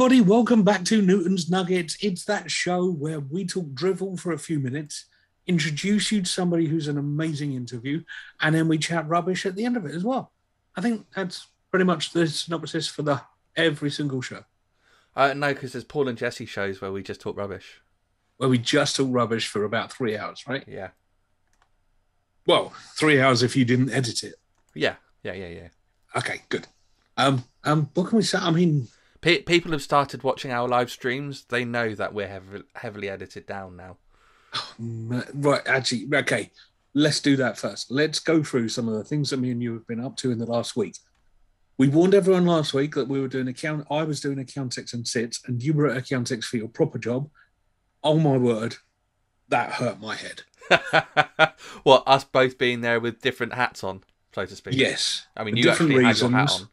Everybody. Welcome back to Newton's Nuggets. It's that show where we talk drivel for a few minutes, introduce you to somebody who's an amazing interview, and then we chat rubbish at the end of it as well. I think that's pretty much the synopsis for the every single show Uh, no, because there's Paul and Jesse shows where we just talk rubbish. where we just talk rubbish for about three hours, right? Yeah. Well, three hours if you didn't edit it. Yeah. Yeah. Yeah. Yeah. Okay, good. Um, um, what can we say? I mean, Pe- people have started watching our live streams. They know that we're heavily, heavily edited down now. Mm, Right, actually, okay. Let's do that first. Let's go through some of the things that me and you have been up to in the last week. We warned everyone last week that we were doing account. I was doing Accountex and sits, and you were at Accountex for your proper job. Oh my word, that hurt my head. well, us both being there with different hats on, so to speak. Yes, I mean, you different actually had your hat reasons. on.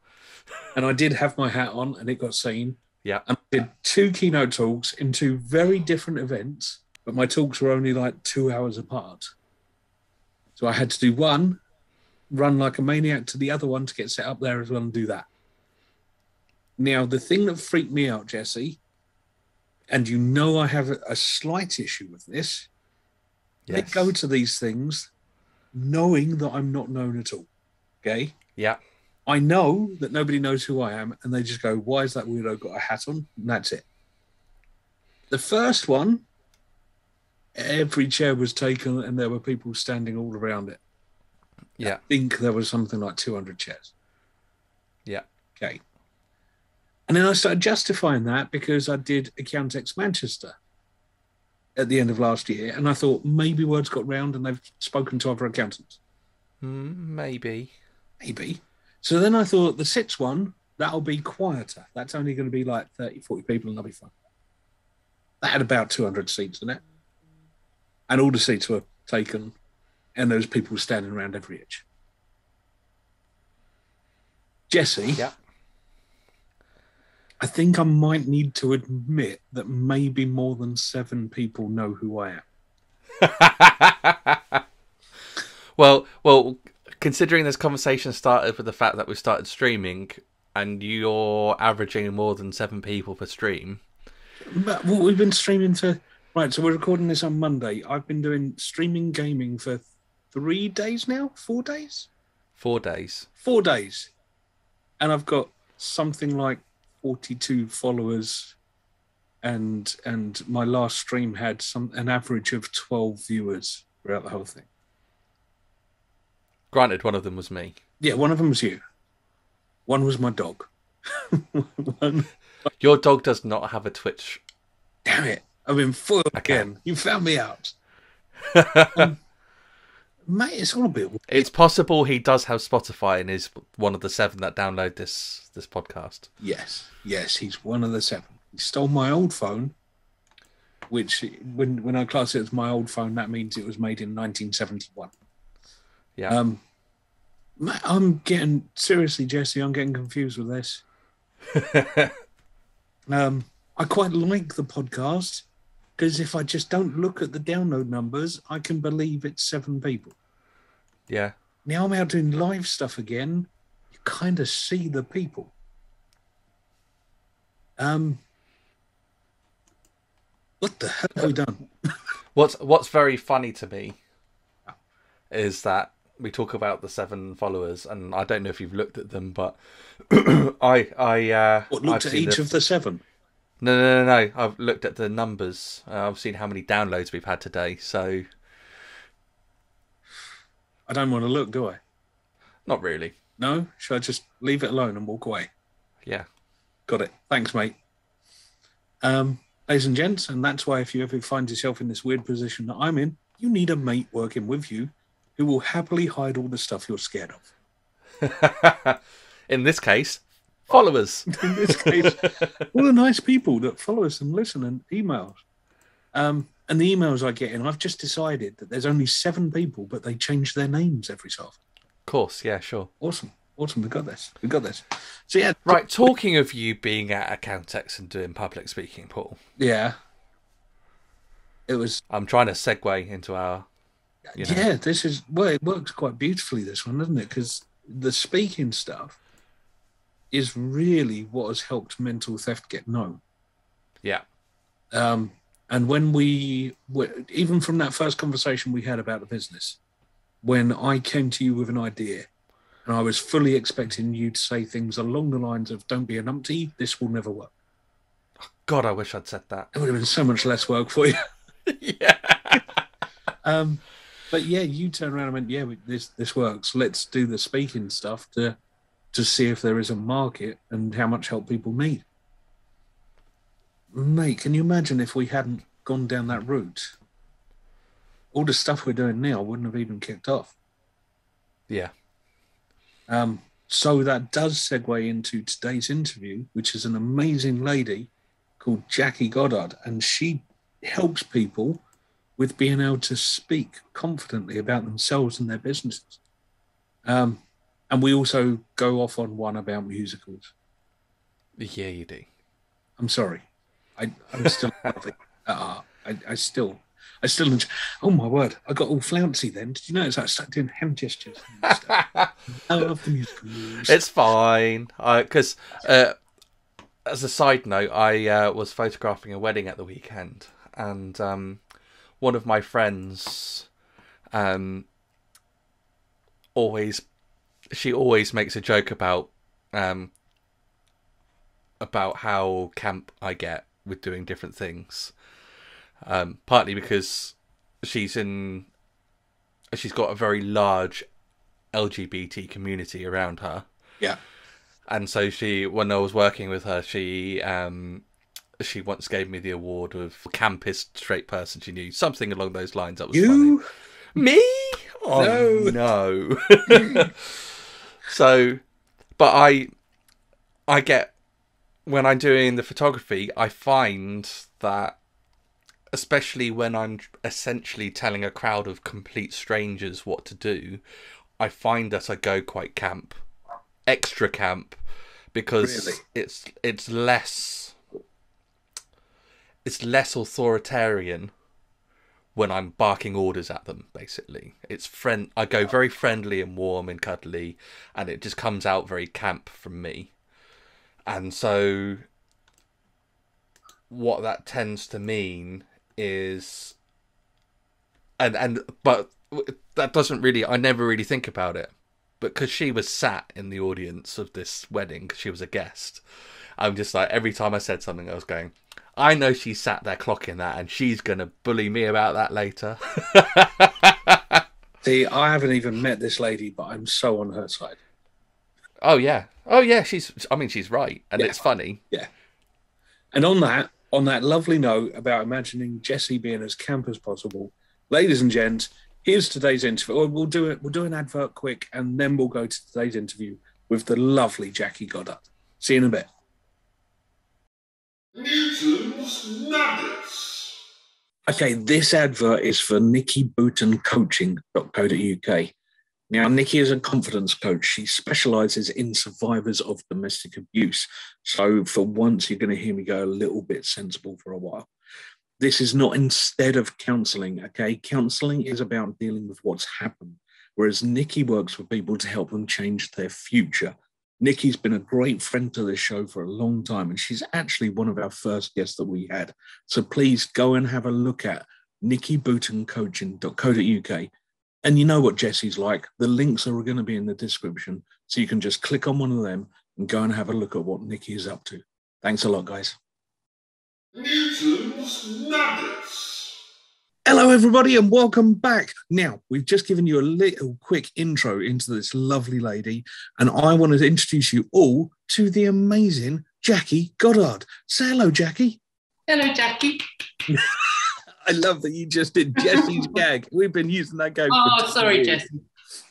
And I did have my hat on, and it got seen. Yeah. And I did two keynote talks in two very different events, but my talks were only like two hours apart. So I had to do one, run like a maniac to the other one to get set up there as well and do that. Now, the thing that freaked me out, Jesse, and you know I have a, slight issue with this, Yes. go to these things knowing that I'm not known at all. Okay. Yeah. I know that nobody knows who I am, and they just go, "Why is that weirdo got a hat on?" And that's it. The first one, every chair was taken, and there were people standing all around it. Yeah. I think there was something like 200 chairs. Yeah. Okay. And then I started justifying that because I did Accountex Manchester at the end of last year, and I thought maybe words got round and they've spoken to other accountants. Mm, maybe. Maybe. So then I thought the sits one, that'll be quieter. That's only going to be like 30, 40 people and that'll be fun. That had about 200 seats in it. And all the seats were taken, and there was people standing around every inch. Jesse, Yeah. I think I might need to admit that maybe more than seven people know who I am. well, well, considering this conversation started with the fact that we started streaming and you're averaging more than seven people per stream. But well, we've been streaming for right. So we're recording this on Monday. I've been doing streaming gaming for three days now, four days, Four days. four days, and I've got something like forty-two followers, and and my last stream had some an average of twelve viewers throughout the whole thing. Granted, one of them was me. Yeah, one of them was you. One was my dog. one, Your dog does not have a Twitch. damn it! I've been foiled again. You found me out, Um, mate. It's all a bit It's possible he does have Spotify and is one of the seven that download this this podcast. Yes, yes, he's one of the seven. He stole my old phone, which when when I class it as my old phone, that means it was made in 1971. Yeah. Um, I'm getting seriously, Jesse. I'm getting confused with this. Um, I quite like the podcast because if I just don't look at the download numbers, I can believe it's seven people. yeah. Now I'm out doing live stuff again. You kind of see the people. Um, what the hell have we done? What's What's very funny to me is that we talk about the seven followers, and I don't know if you've looked at them, but I I uh, What looked I've at each the- of the seven? No, no, no, no. I've looked at the numbers. Uh, I've seen how many downloads we've had today. So I don't want to look, do I? not really. No? Should I just leave it alone and walk away? Yeah. Got it. Thanks, mate. Um, ladies and gents, and that's why if you ever find yourself in this weird position that I'm in, you need a mate working with you who will happily hide all the stuff you're scared of. In this case, followers. in this case, all the nice people that follow us and listen and emails. Um, and the emails I get in, I've just decided that there's only seven people, but they change their names every so often. Of course, yeah, sure. Awesome. Awesome. We got this. We got this. So, yeah. Right, talking of you being at Accountex and doing public speaking, Paul, Yeah. It was, I'm trying to segue into our. You know, yeah, this is, well, it works quite beautifully, this one, doesn't it? Because the speaking stuff, is really what has helped mental theft get known. Yeah. Um, and when we, were, even from that first conversation we had about the business, when I came to you with an idea, and I was fully expecting you to say things along the lines of "Don't be a numpty, this will never work." God, I wish I'd said that. It would have been so much less work for you. yeah. Um, but yeah, you turned around and went, "Yeah, this this works. Let's do the speaking stuff to to see if there is a market and how much help people need." Mate, can you imagine if we hadn't gone down that route? All the stuff we're doing now wouldn't have even kicked off. Yeah. Um, so that does segue into today's interview, which is an amazing lady called Jackie Goddard, and she helps people with being able to speak confidently about themselves and their businesses. Um, and we also go off on one about musicals. Yeah, you do. I'm sorry, I, I'm still uh, I, I still. I still enjoy. Oh my word! I got all flouncy then. Did you notice I started doing hand gestures? and stuff? I love the musicals. It's fine. Because, uh, as a side note, I uh, was photographing a wedding at the weekend, and um, one of my friends um, always, she always makes a joke about um, about how camp I get with doing different things. Um, partly because she's in, she's got a very large LGBT community around her yeah. and so she when I was working with her she um she once gave me the award of campest straight person she knew something along those lines. That was You? funny. Me? Oh no, so but I I get when I'm doing the photography I find that especially when I'm essentially telling a crowd of complete strangers what to do I find that I go quite camp extra camp because Really? it's it's less it's less authoritarian when I'm barking orders at them basically. It's friend I go very friendly and warm and cuddly and it just comes out very camp from me. And so what that tends to mean is and and but that doesn't really I never really think about it. But because she was sat in the audience of this wedding, she was a guest, I'm just like every time I said something, I was going, I know she sat there clocking that, and she's gonna bully me about that later. See, I haven't even met this lady, but I'm so on her side. oh yeah, oh yeah, she's. I mean, she's right, and Yeah. it's funny. Yeah. And on that, on that lovely note about imagining Jesse being as camp as possible, ladies and gents, here's today's interview. We'll do it. We'll do an advert quick, and then we'll go to today's interview with the lovely Jackie Goddard. See you in a bit. Newton's Nuggets. Okay, this advert is for Nicky Booton Coaching.co.uk. Now, Nicky is a confidence coach. She specializes in survivors of domestic abuse. So, for once, you're going to hear me go a little bit sensible for a while. This is not instead of counseling, okay? Counseling is about dealing with what's happened, whereas Nicky works with people to help them change their future. Nicky's been a great friend to this show for a long time, and she's actually one of our first guests that we had. So please go and have a look at nickybootoncoaching.co.uk. And you know what Jesse's like. The links are going to be in the description. So you can just click on one of them and go and have a look at what Nicky is up to. Thanks a lot, guys. Newton's Nuggets. Hello, everybody, and welcome back. Now, we've just given you a little quick intro into this lovely lady, and I want to introduce you all to the amazing Jackie Goddard. Say hello, Jackie. Hello, Jackie. I love that you just did Jesse's gag. We've been using that gag. for Oh, sorry, years. Jesse.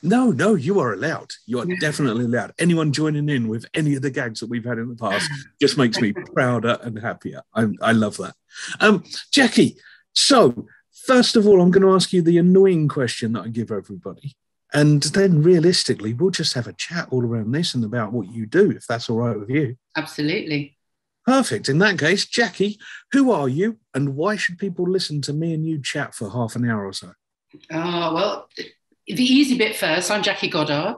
No, no, you are allowed. You are definitely allowed. Anyone joining in with any of the gags that we've had in the past just makes me prouder and happier. I, I love that. Um, Jackie, so first of all, I'm going to ask you the annoying question that I give everybody. And then realistically, we'll just have a chat all around this and about what you do, if that's all right with you. Absolutely. Perfect. In that case, Jackie, who are you and why should people listen to me and you chat for half an hour or so? Oh, well, the easy bit first. I'm Jackie Goddard.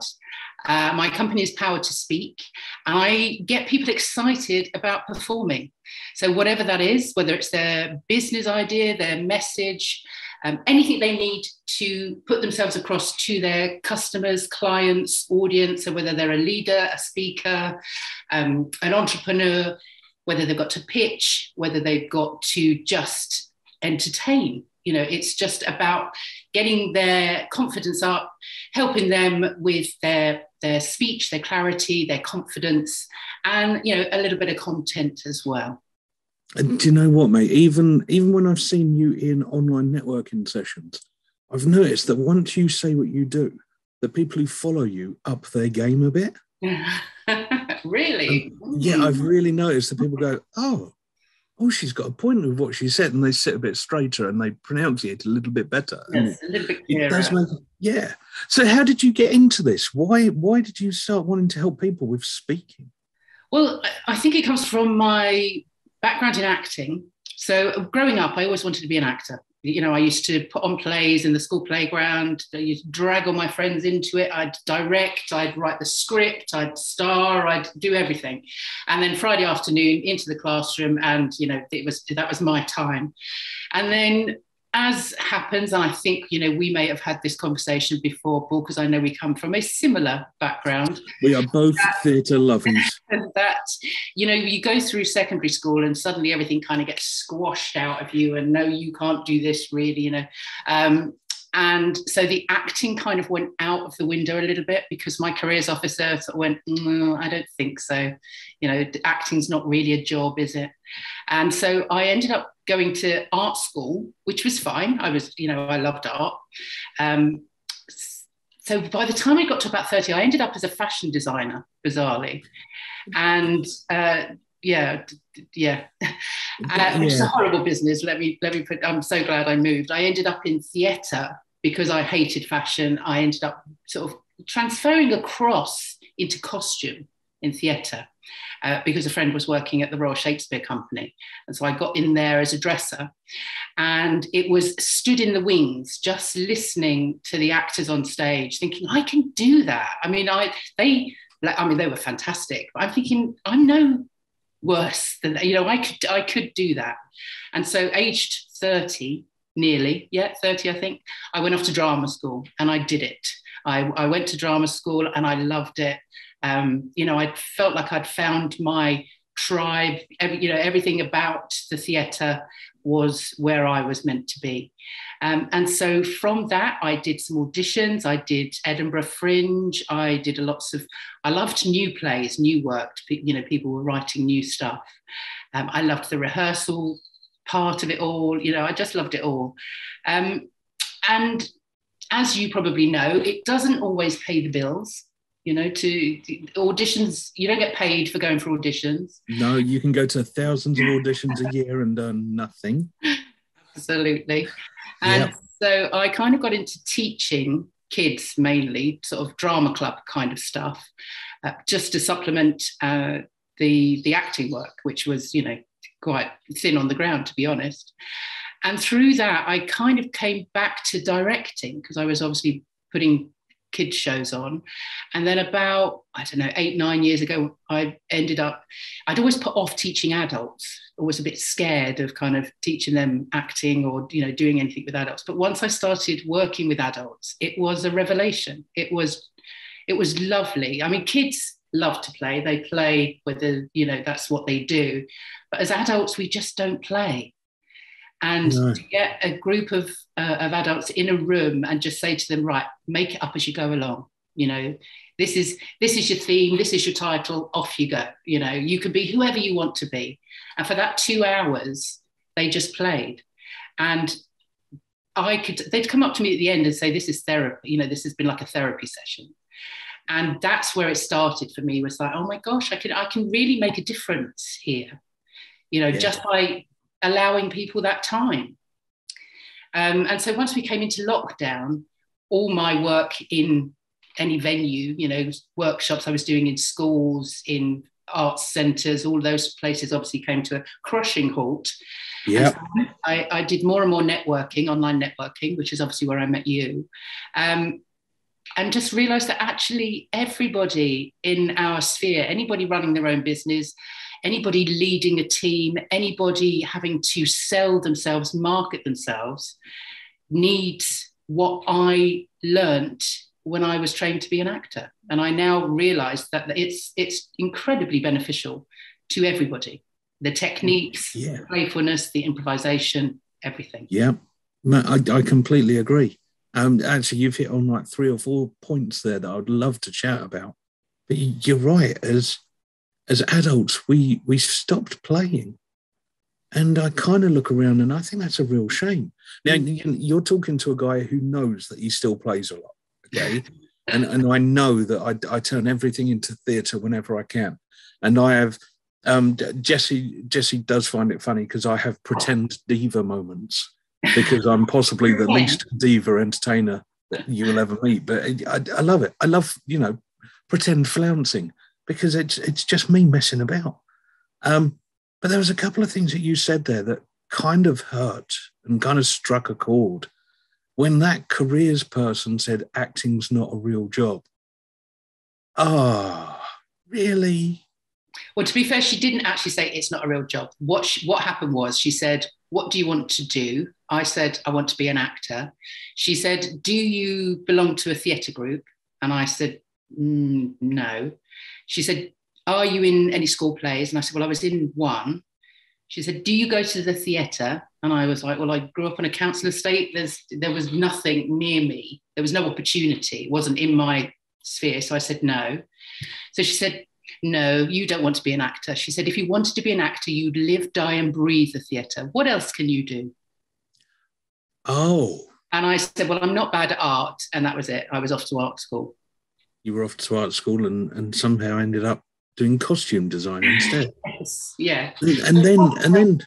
Uh, my company is Power to Speak. I get people excited about performing. So, whatever that is, whether it's their business idea, their message, um, anything they need to put themselves across to their customers, clients, audience, so whether they're a leader, a speaker, um, an entrepreneur, whether they've got to pitch, whether they've got to just entertain. You know, it's just about getting their confidence up, helping them with their their speech, their clarity, their confidence, and you know, a little bit of content as well. And do you know what, mate? Even even when I've seen you in online networking sessions, I've noticed that once you say what you do, the people who follow you up their game a bit. really? And, yeah, I've really noticed that people go, "Oh, oh, she's got a point with what she said," and they sit a bit straighter and they pronounce it a little bit better. Yes, a little bit clearer. Make, yeah. So, how did you get into this? Why why did you start wanting to help people with speaking? Well, I think it comes from my background in acting. So growing up, I always wanted to be an actor. You know, I used to put on plays in the school playground. I used to drag all my friends into it. I'd direct, I'd write the script, I'd star, I'd do everything. And then Friday afternoon into the classroom, and you know, it was that was my time. And then as happens, and I think you know we may have had this conversation before, Paul, because I know we come from a similar background. We are both theatre lovers. And that you know you go through secondary school and suddenly everything kind of gets squashed out of you, and no, you can't do this really, you know. Um, and so the acting kind of went out of the window a little bit because my careers officer sort of went, mm, I don't think so. You know, acting's not really a job, is it? And so I ended up going to art school, which was fine. I was, you know, I loved art. Um, so by the time I got to about 30, I ended up as a fashion designer, bizarrely. And uh, yeah, yeah. Uh, which is a horrible business. Let me let me put. I'm so glad I moved. I ended up in theatre because I hated fashion. I ended up sort of transferring across into costume in theatre uh, because a friend was working at the Royal Shakespeare Company. And so I got in there as a dresser and it was stood in the wings, just listening to the actors on stage, thinking, I can do that. I mean, I, they, I mean, they were fantastic. but I'm thinking, I'm no worse than, you know, I could, I could do that. And so aged 30, nearly, yeah, 30, I think, I went off to drama school and I did it. I, I went to drama school and I loved it. Um, you know, I felt like I'd found my tribe. Every, you know, everything about the theatre was where I was meant to be. Um, and so from that, I did some auditions. I did Edinburgh Fringe. I did lots of. I loved new plays, new work. You know, people were writing new stuff. Um, I loved the rehearsal part of it all. You know, I just loved it all. Um, and as you probably know, it doesn't always pay the bills you know to, auditions you don't get paid for going for auditions. No you can go to thousands of auditions a year and earn nothing. Absolutely. And yep. so i kind of got into teaching kids mainly sort of drama club kind of stuff uh, just to supplement uh, the the acting work which was you know quite thin on the ground to be honest. And through that i kind of came back to directing because i was obviously putting kids shows on. And then about i don't know eight nine years ago i ended up i'd always put off teaching adults. Always a bit scared of kind of teaching them acting or you know doing anything with adults. But once i started working with adults it was a revelation. It was it was lovely. I mean kids love to play. They play whether you know that's what they do. But as adults we just don't play and no. to get a group of, uh, of adults in a room and just say to them right make it up as you go along. You know this is this is your theme this is your title off you go. You know you can be whoever you want to be. And for that two hours they just played. And i could they'd come up to me at the end and say this is therapy you know this has been like a therapy session. And that's where it started for me was like oh my gosh i can i can really make a difference here. You know yeah. just by allowing people that time. Um, and so once we came into lockdown, all my work in any venue, you know, workshops I was doing in schools, in arts centres, all those places obviously came to a crushing halt. Yeah. So I, I, did more and more networking, online networking, which is obviously where I met you. Um, and just realized that actually everybody in our sphere, anybody running their own business, anybody leading a team, anybody having to sell themselves, market themselves, needs what I learnt when I was trained to be an actor. And I now realize that it's it's incredibly beneficial to everybody. The techniques, yeah. the playfulness, the improvisation, everything. Yeah. No, I, I completely agree. Um, actually, you've hit on like three or four points there that I'd love to chat about. But you're right. As as adults, we we stopped playing, and I kind of look around and I think that's a real shame. Now mm. you're talking to a guy who knows that he still plays a lot. Okay, and and I know that I I turn everything into theatre whenever I can, and I have. Um, Jesse Jesse does find it funny because I have pretend diva moments because I'm possibly the least diva entertainer that you will ever meet. But I, I love it. I love you know pretend flouncing because it's it's just me messing about. Um, but there was a couple of things that you said there that kind of hurt and kind of struck a chord when that careers person said acting's not a real job. Ah, oh, really? Well, to be fair, she didn't actually say it's not a real job. What she, what happened was she said, "What do you want to do?" I said, "I want to be an actor." She said, "Do you belong to a theatre group?" And I said, mm, "No." She said, Are you in any school plays? And I said, Well, I was in one. She said, Do you go to the theatre? And I was like, Well, I grew up on a council estate. There's there was nothing near me. There was no opportunity. It wasn't in my sphere. So I said, No. So she said, no, you don't want to be an actor. She said, if you wanted to be an actor, you'd live, die, and breathe the theatre. What else can you do? Oh. And I said, well, I'm not bad at art. And that was it. I was off to art school you were off to art school and, and somehow ended up doing costume design instead. Yes, yeah. And, and then and then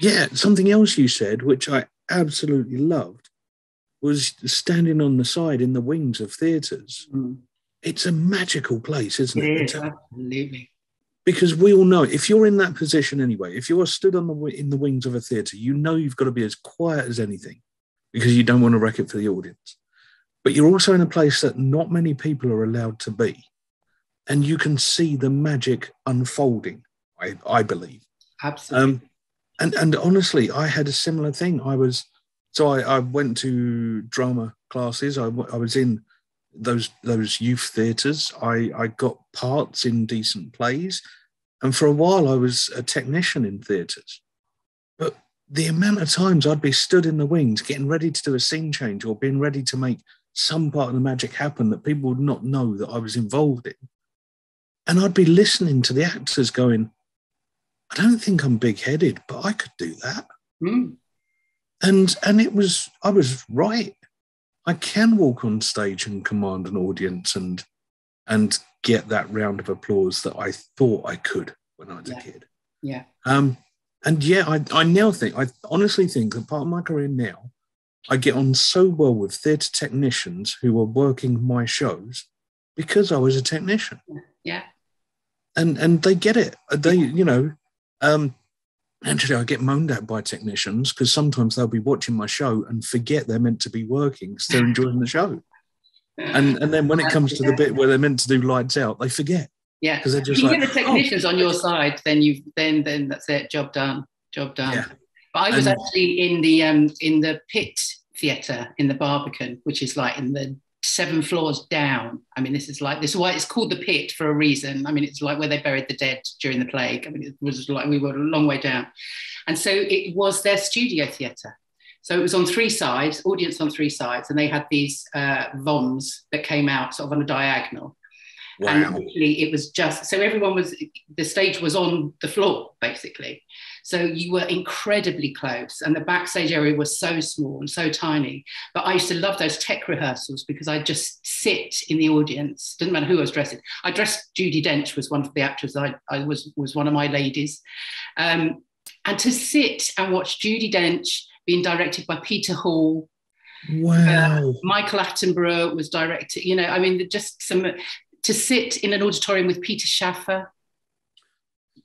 yeah, something else you said, which I absolutely loved, was standing on the side in the wings of theatres. Mm. It's a magical place, isn't it? it is, absolutely. Because we all know if you're in that position anyway, if you're stood on the in the wings of a theatre, you know you've got to be as quiet as anything because you don't want to wreck it for the audience but you're also in a place that not many people are allowed to be. And you can see the magic unfolding, I, I believe. Absolutely. Um, and, and honestly, I had a similar thing. I was, so I, I went to drama classes. I, I was in those those youth theatres. I, I got parts in decent plays. And for a while, I was a technician in theatres. But the amount of times I'd be stood in the wings getting ready to do a scene change or being ready to make some part of the magic happen that people would not know that I was involved in. And I'd be listening to the actors going, I don't think I'm big headed, but I could do that. Mm. And and it was I was right. I can walk on stage and command an audience and and get that round of applause that I thought I could when I was yeah. a kid. Yeah. Um, and yeah, I, I now think I honestly think that part of my career now I get on so well with theatre technicians who are working my shows because I was a technician. Yeah. And and they get it. They, you know, um, actually I get moaned at by technicians because sometimes they'll be watching my show and forget they're meant to be working because they're enjoying the show. And and then when it comes to the bit where they're meant to do lights out, they forget. Yeah. Because they're just you like, get the technicians oh. on your side, then you've then then that's it, job done. Job done. Yeah. But I was and, actually in the um, in the pit theatre in the Barbican, which is like in the seven floors down. I mean, this is like this is why it's called the pit for a reason. I mean, it's like where they buried the dead during the plague. I mean, it was like we were a long way down, and so it was their studio theatre. So it was on three sides, audience on three sides, and they had these uh, voms that came out sort of on a diagonal. Wow. And literally, it was just so everyone was the stage was on the floor basically, so you were incredibly close, and the backstage area was so small and so tiny. But I used to love those tech rehearsals because I just sit in the audience. Didn't matter who I was dressing. I dressed Judi Dench was one of the actors. I, I was was one of my ladies, um, and to sit and watch Judi Dench being directed by Peter Hall. Wow. Uh, Michael Attenborough was directed. You know, I mean, just some to sit in an auditorium with Peter Shaffer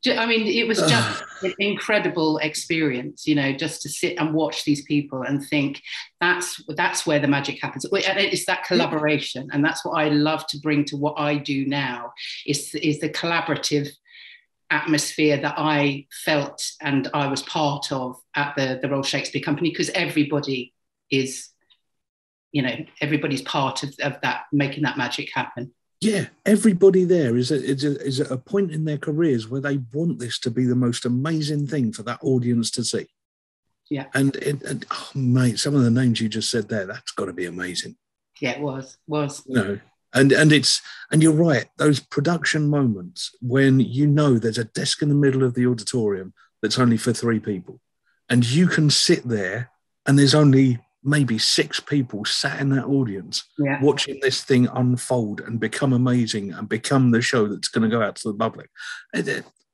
I mean, it was just an incredible experience, you know, just to sit and watch these people and think that's that's where the magic happens. It's that collaboration, and that's what I love to bring to what I do now. Is is the collaborative atmosphere that I felt and I was part of at the the Royal Shakespeare Company because everybody is, you know, everybody's part of, of that making that magic happen yeah, everybody there is, a, is, a, is at a point in their careers where they want this to be the most amazing thing for that audience to see. Yeah. And, it, and oh, mate, some of the names you just said there, that's got to be amazing. Yeah, it was. Was. You know, and and it's and you're right. Those production moments when you know there's a desk in the middle of the auditorium that's only for three people, and you can sit there, and there's only maybe six people sat in that audience yeah. watching this thing unfold and become amazing and become the show that's going to go out to the public.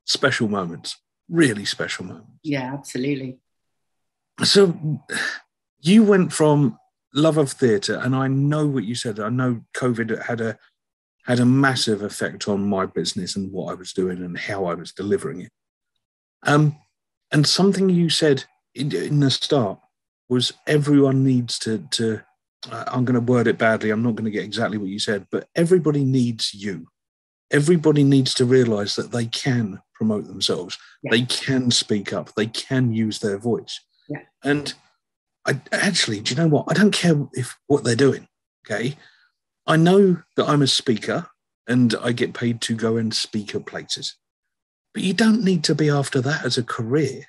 Special moments, really special moments. Yeah, absolutely. So you went from love of theatre, and I know what you said. I know COVID had a had a massive effect on my business and what I was doing and how I was delivering it. Um, and something you said in, in the start was everyone needs to to uh, I'm going to word it badly. I'm not going to get exactly what you said, but everybody needs you. Everybody needs to realize that they can promote themselves. Yeah. They can speak up. They can use their voice. Yeah. And I actually, do you know what? I don't care if what they're doing. Okay. I know that I'm a speaker and I get paid to go and speak at places, but you don't need to be after that as a career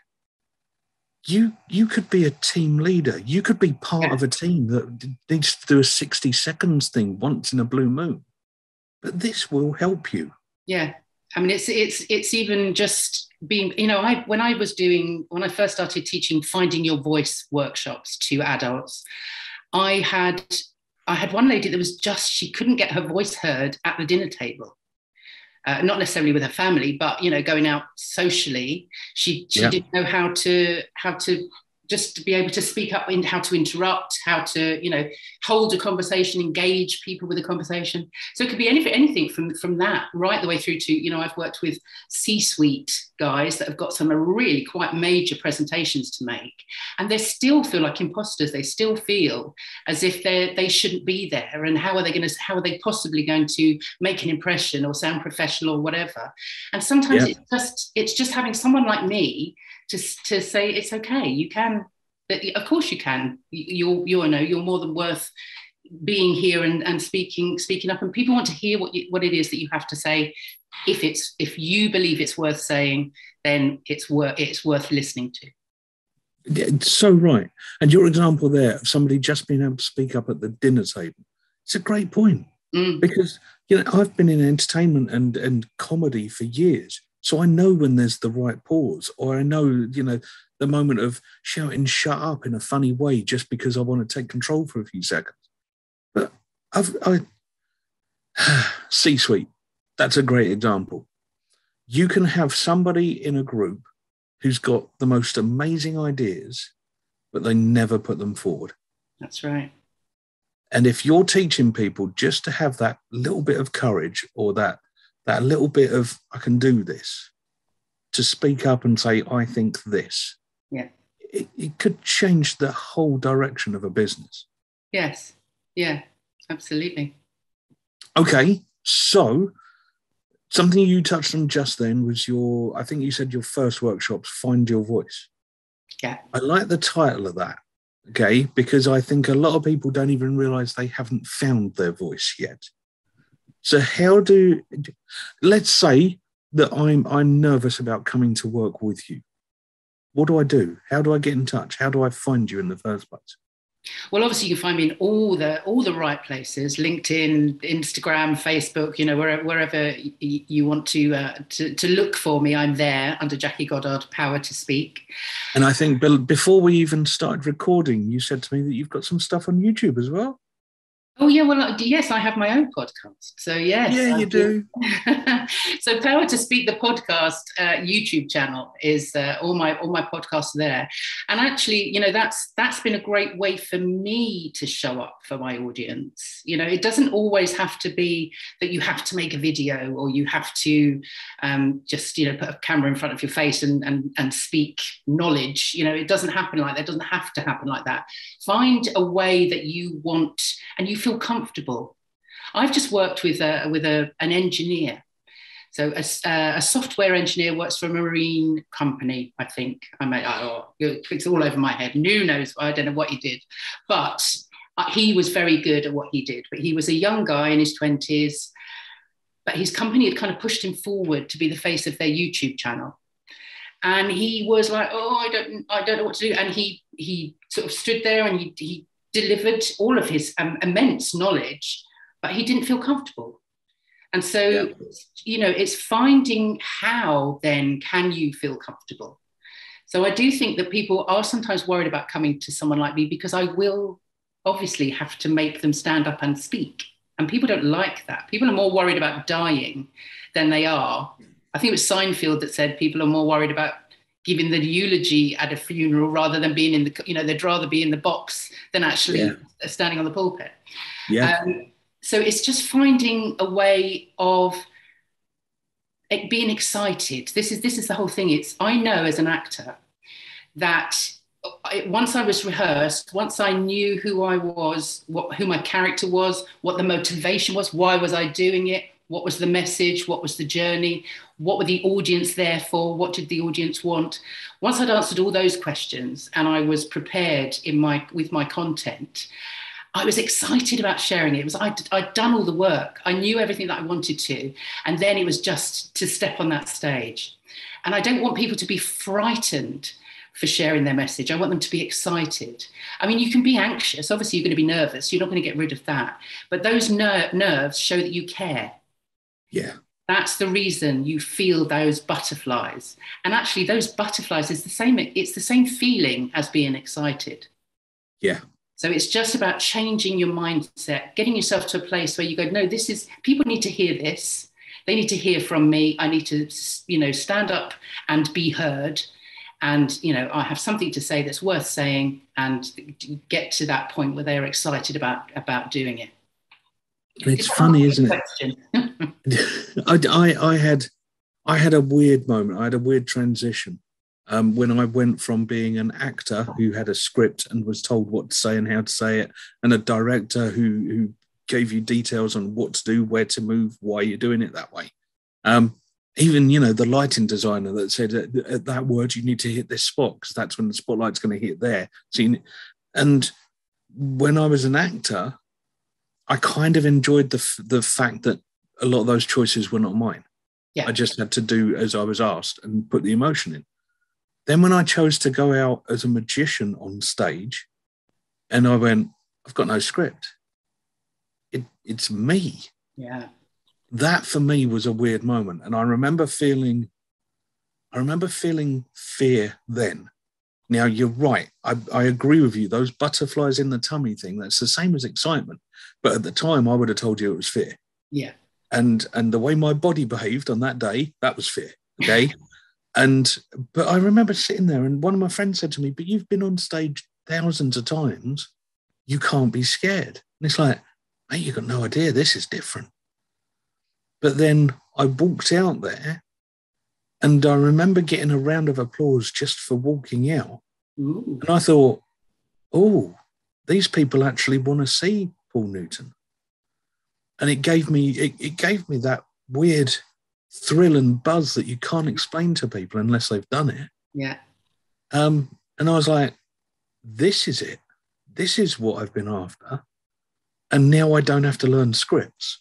you you could be a team leader. You could be part yeah. of a team that needs to do a 60 seconds thing once in a blue moon. But this will help you. Yeah. I mean it's it's it's even just being, you know, I when I was doing when I first started teaching finding your voice workshops to adults, I had I had one lady that was just she couldn't get her voice heard at the dinner table uh, not necessarily with her family, but you know, going out socially, she she yeah. didn't know how to how to just to be able to speak up in how to interrupt, how to, you know, hold a conversation, engage people with a conversation. So it could be anything, anything from, from that right the way through to, you know, I've worked with C-suite guys that have got some really quite major presentations to make. And they still feel like imposters. They still feel as if they they shouldn't be there. And how are they going to, how are they possibly going to make an impression or sound professional or whatever? And sometimes yeah. it's just, it's just having someone like me to, to say it's okay. You can, of course you can. You're, you know, you're more than worth being here and, and speaking speaking up and people want to hear what you, what it is that you have to say if it's if you believe it's worth saying then it's worth it's worth listening to it's so right and your example there of somebody just being able to speak up at the dinner table it's a great point mm. because you know i've been in entertainment and and comedy for years so I know when there's the right pause, or I know, you know, the moment of shouting shut up in a funny way just because I want to take control for a few seconds. I've, I, C suite, that's a great example. You can have somebody in a group who's got the most amazing ideas, but they never put them forward. That's right. And if you're teaching people just to have that little bit of courage or that that little bit of I can do this to speak up and say I think this. Yeah. It, it could change the whole direction of a business. Yes. Yeah. Absolutely. Okay. So something you touched on just then was your I think you said your first workshops find your voice. Yeah. I like the title of that. Okay, because I think a lot of people don't even realize they haven't found their voice yet. So how do let's say that I'm I'm nervous about coming to work with you. What do I do? How do I get in touch? How do I find you in the first place? Well, obviously, you can find me in all the all the right places: LinkedIn, Instagram, Facebook. You know, wherever, wherever you want to, uh, to to look for me, I'm there under Jackie Goddard, Power to Speak. And I think before we even started recording, you said to me that you've got some stuff on YouTube as well. Oh yeah, well yes, I have my own podcast. So yes, yeah, you do. so Power to Speak, the podcast uh, YouTube channel is uh, all my all my podcasts there, and actually, you know, that's that's been a great way for me to show up for my audience. You know, it doesn't always have to be that you have to make a video or you have to um, just you know put a camera in front of your face and and and speak knowledge. You know, it doesn't happen like that. It doesn't have to happen like that. Find a way that you want and you feel comfortable. I've just worked with a, with a, an engineer. So a, a, software engineer works for a marine company, I think. I may, oh, it's all over my head. Who knows? I don't know what he did, but uh, he was very good at what he did. But he was a young guy in his twenties. But his company had kind of pushed him forward to be the face of their YouTube channel and he was like, "Oh, I don't, I don't know what to do." And he he sort of stood there and he he delivered all of his um, immense knowledge, but he didn't feel comfortable. And so, yeah. you know, it's finding how then can you feel comfortable. So I do think that people are sometimes worried about coming to someone like me because I will obviously have to make them stand up and speak. And people don't like that. People are more worried about dying than they are. I think it was Seinfeld that said people are more worried about giving the eulogy at a funeral rather than being in the you know they'd rather be in the box than actually yeah. standing on the pulpit. Yeah. Um, so it's just finding a way of being excited. This is this is the whole thing. It's i know as an actor that once I was rehearsed, once I knew who I was, what, who my character was, what the motivation was, why was I doing it, what was the message? What was the journey? What were the audience there for? What did the audience want? Once I'd answered all those questions and I was prepared in my with my content, I was excited about sharing it. It was I'd, I'd done all the work. I knew everything that I wanted to, and then it was just to step on that stage. And I don't want people to be frightened for sharing their message. I want them to be excited. I mean, you can be anxious. Obviously, you're going to be nervous. You're not going to get rid of that. But those ner- nerves show that you care. Yeah. That's the reason you feel those butterflies. And actually, those butterflies is the same, it's the same feeling as being excited. Yeah. So it's just about changing your mindset, getting yourself to a place where you go, no, this is, people need to hear this. They need to hear from me. I need to, you know, stand up and be heard. And, you know, I have something to say that's worth saying and get to that point where they're excited about, about doing it. It's, funny, isn't it? I, I, I, had I had a weird moment. I had a weird transition um, when I went from being an actor who had a script and was told what to say and how to say it, and a director who who gave you details on what to do, where to move, why you're doing it that way. Um, even you know the lighting designer that said at that word you need to hit this spot because that's when the spotlight's going to hit there. So you, and when I was an actor, I kind of enjoyed the the fact that a lot of those choices were not mine. Yeah. I just had to do as I was asked and put the emotion in. Then when I chose to go out as a magician on stage, and I went, I've got no script. It, it's me. Yeah. That for me was a weird moment, and I remember feeling, I remember feeling fear then. Now you're right. I, I agree with you. Those butterflies in the tummy thing, that's the same as excitement. But at the time I would have told you it was fear. Yeah. And and the way my body behaved on that day, that was fear. Okay. and but I remember sitting there and one of my friends said to me, But you've been on stage thousands of times. You can't be scared. And it's like, mate, you've got no idea. This is different. But then I walked out there and I remember getting a round of applause just for walking out. Ooh. And I thought, oh, these people actually want to see Paul Newton. And it gave me it, it gave me that weird thrill and buzz that you can't explain to people unless they've done it. Yeah. Um, and I was like, this is it. This is what I've been after. And now I don't have to learn scripts.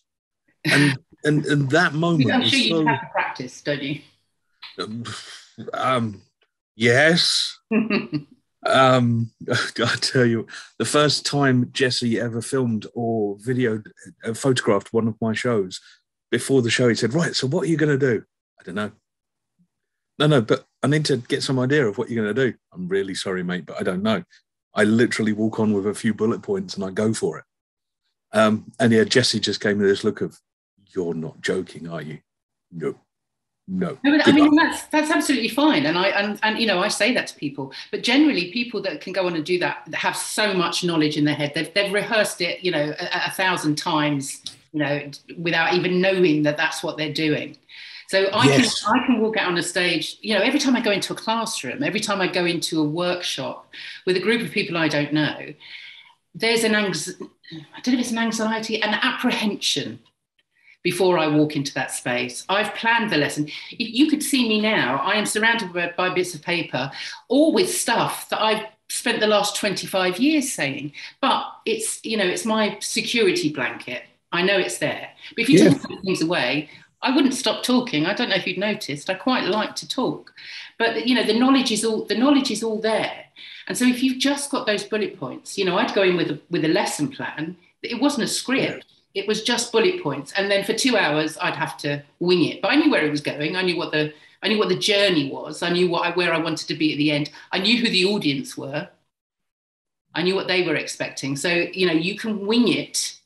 And and, and that moment. I'm sure you so, have to practice, don't you? Um, yes. um, I tell you, the first time Jesse ever filmed or videoed, uh, photographed one of my shows, before the show, he said, "Right, so what are you going to do?" I don't know. No, no, but I need to get some idea of what you're going to do. I'm really sorry, mate, but I don't know. I literally walk on with a few bullet points and I go for it. Um, and yeah, Jesse just gave me this look of, "You're not joking, are you?" No, no. no I mean, that's that's absolutely fine, and I and, and you know I say that to people. But generally, people that can go on and do that, that have so much knowledge in their head, they've they've rehearsed it, you know, a, a thousand times, you know, without even knowing that that's what they're doing. So I yes. can I can walk out on a stage, you know, every time I go into a classroom, every time I go into a workshop with a group of people I don't know, there's an anxiety, I don't know if it's an anxiety, an apprehension before I walk into that space. I've planned the lesson. If you could see me now, I am surrounded by, by bits of paper, all with stuff that I've spent the last 25 years saying. But it's, you know, it's my security blanket. I know it's there. But if you yeah. take things away, I wouldn't stop talking. I don't know if you'd noticed. I quite like to talk, but you know, the knowledge is all the knowledge is all there. And so, if you've just got those bullet points, you know, I'd go in with a, with a lesson plan. It wasn't a script. It was just bullet points, and then for two hours, I'd have to wing it. But I knew where it was going. I knew what the I knew what the journey was. I knew what I, where I wanted to be at the end. I knew who the audience were. I knew what they were expecting. So you know, you can wing it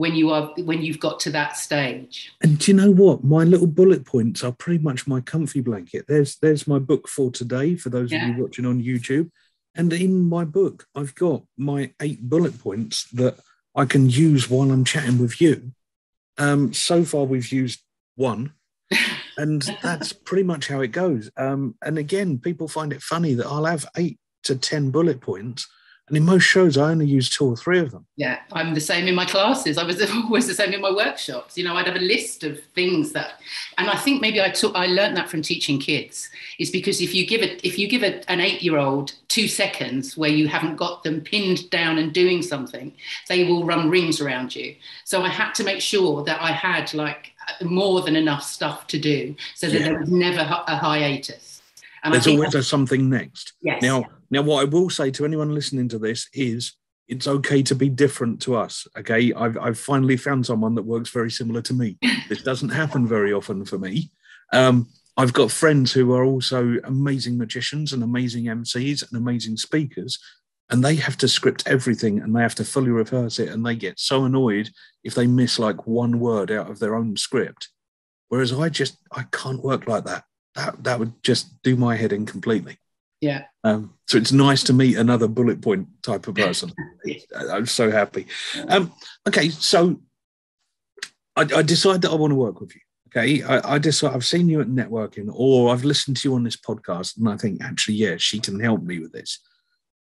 when you are when you've got to that stage. And do you know what? My little bullet points are pretty much my comfy blanket. There's there's my book for today for those yeah. of you watching on YouTube. And in my book, I've got my eight bullet points that I can use while I'm chatting with you. Um, so far, we've used one, and that's pretty much how it goes. Um, and again, people find it funny that I'll have eight to 10 bullet points and in most shows, I only use two or three of them. Yeah, I'm the same in my classes. I was always the same in my workshops. You know, I'd have a list of things that, and I think maybe I took, I learned that from teaching kids. Is because if you give it, if you give a, an eight-year-old two seconds where you haven't got them pinned down and doing something, they will run rings around you. So I had to make sure that I had like more than enough stuff to do, so that yeah. there was never a hiatus. And There's always a something next. Yes. Now now, what I will say to anyone listening to this is it's okay to be different to us. Okay. I've, I've finally found someone that works very similar to me. this doesn't happen very often for me. Um, I've got friends who are also amazing magicians and amazing MCs and amazing speakers, and they have to script everything and they have to fully rehearse it. And they get so annoyed if they miss like one word out of their own script. Whereas I just, I can't work like that. That, that would just do my head in completely. Yeah. Um, so it's nice to meet another bullet point type of person. I'm so happy. Um, okay, so I, I decide that I want to work with you. Okay, I, I decide I've seen you at networking, or I've listened to you on this podcast, and I think actually, yeah, she can help me with this.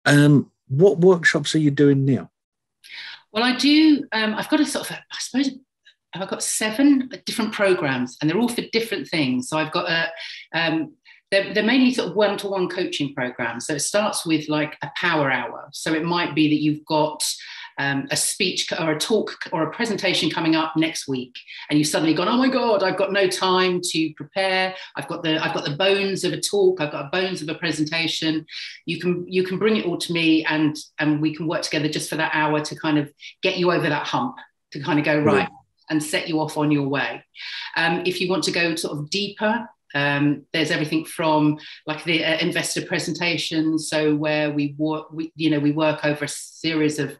Um, what workshops are you doing now? Well, I do. Um, I've got a sort of, I suppose, I've got seven different programs, and they're all for different things. So I've got a um, they're, they're mainly sort of one-to-one coaching programs. So it starts with like a power hour. So it might be that you've got um, a speech or a talk or a presentation coming up next week, and you've suddenly gone, "Oh my God, I've got no time to prepare. I've got the I've got the bones of a talk. I've got the bones of a presentation. You can you can bring it all to me, and and we can work together just for that hour to kind of get you over that hump to kind of go right." And set you off on your way. Um, if you want to go sort of deeper um, there's everything from like the uh, investor presentations, so where we work, you know, we work over a series of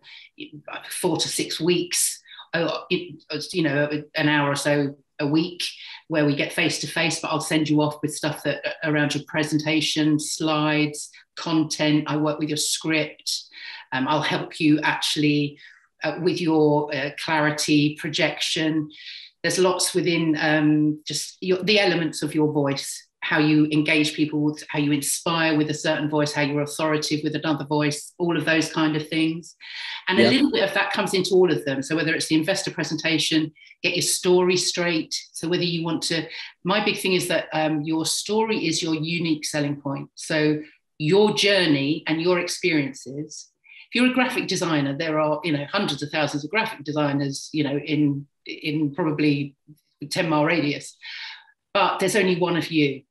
four to six weeks, uh, you know, an hour or so a week, where we get face to face. But I'll send you off with stuff that uh, around your presentation, slides, content. I work with your script. Um, I'll help you actually uh, with your uh, clarity, projection there's lots within um, just your, the elements of your voice how you engage people with, how you inspire with a certain voice how you're authoritative with another voice all of those kind of things. And yeah. a little bit of that comes into all of them. So whether it's the investor presentation get your story straight. So whether you want to my big thing is that um, your story is your unique selling point. So your journey and your experiences if you're a graphic designer there are you know hundreds of thousands of graphic designers you know in in probably 10 mile radius but there's only one of you.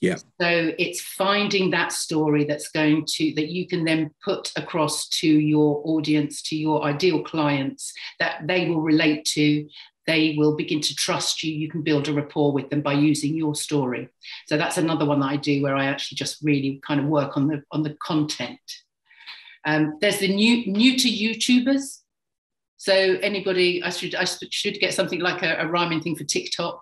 Yeah. So it's finding that story that's going to that you can then put across to your audience to your ideal clients that they will relate to they will begin to trust you you can build a rapport with them by using your story. So that's another one that i do where i actually just really kind of work on the on the content. Um, there's the new new to youtubers So anybody, I should I should get something like a, a rhyming thing for TikTok,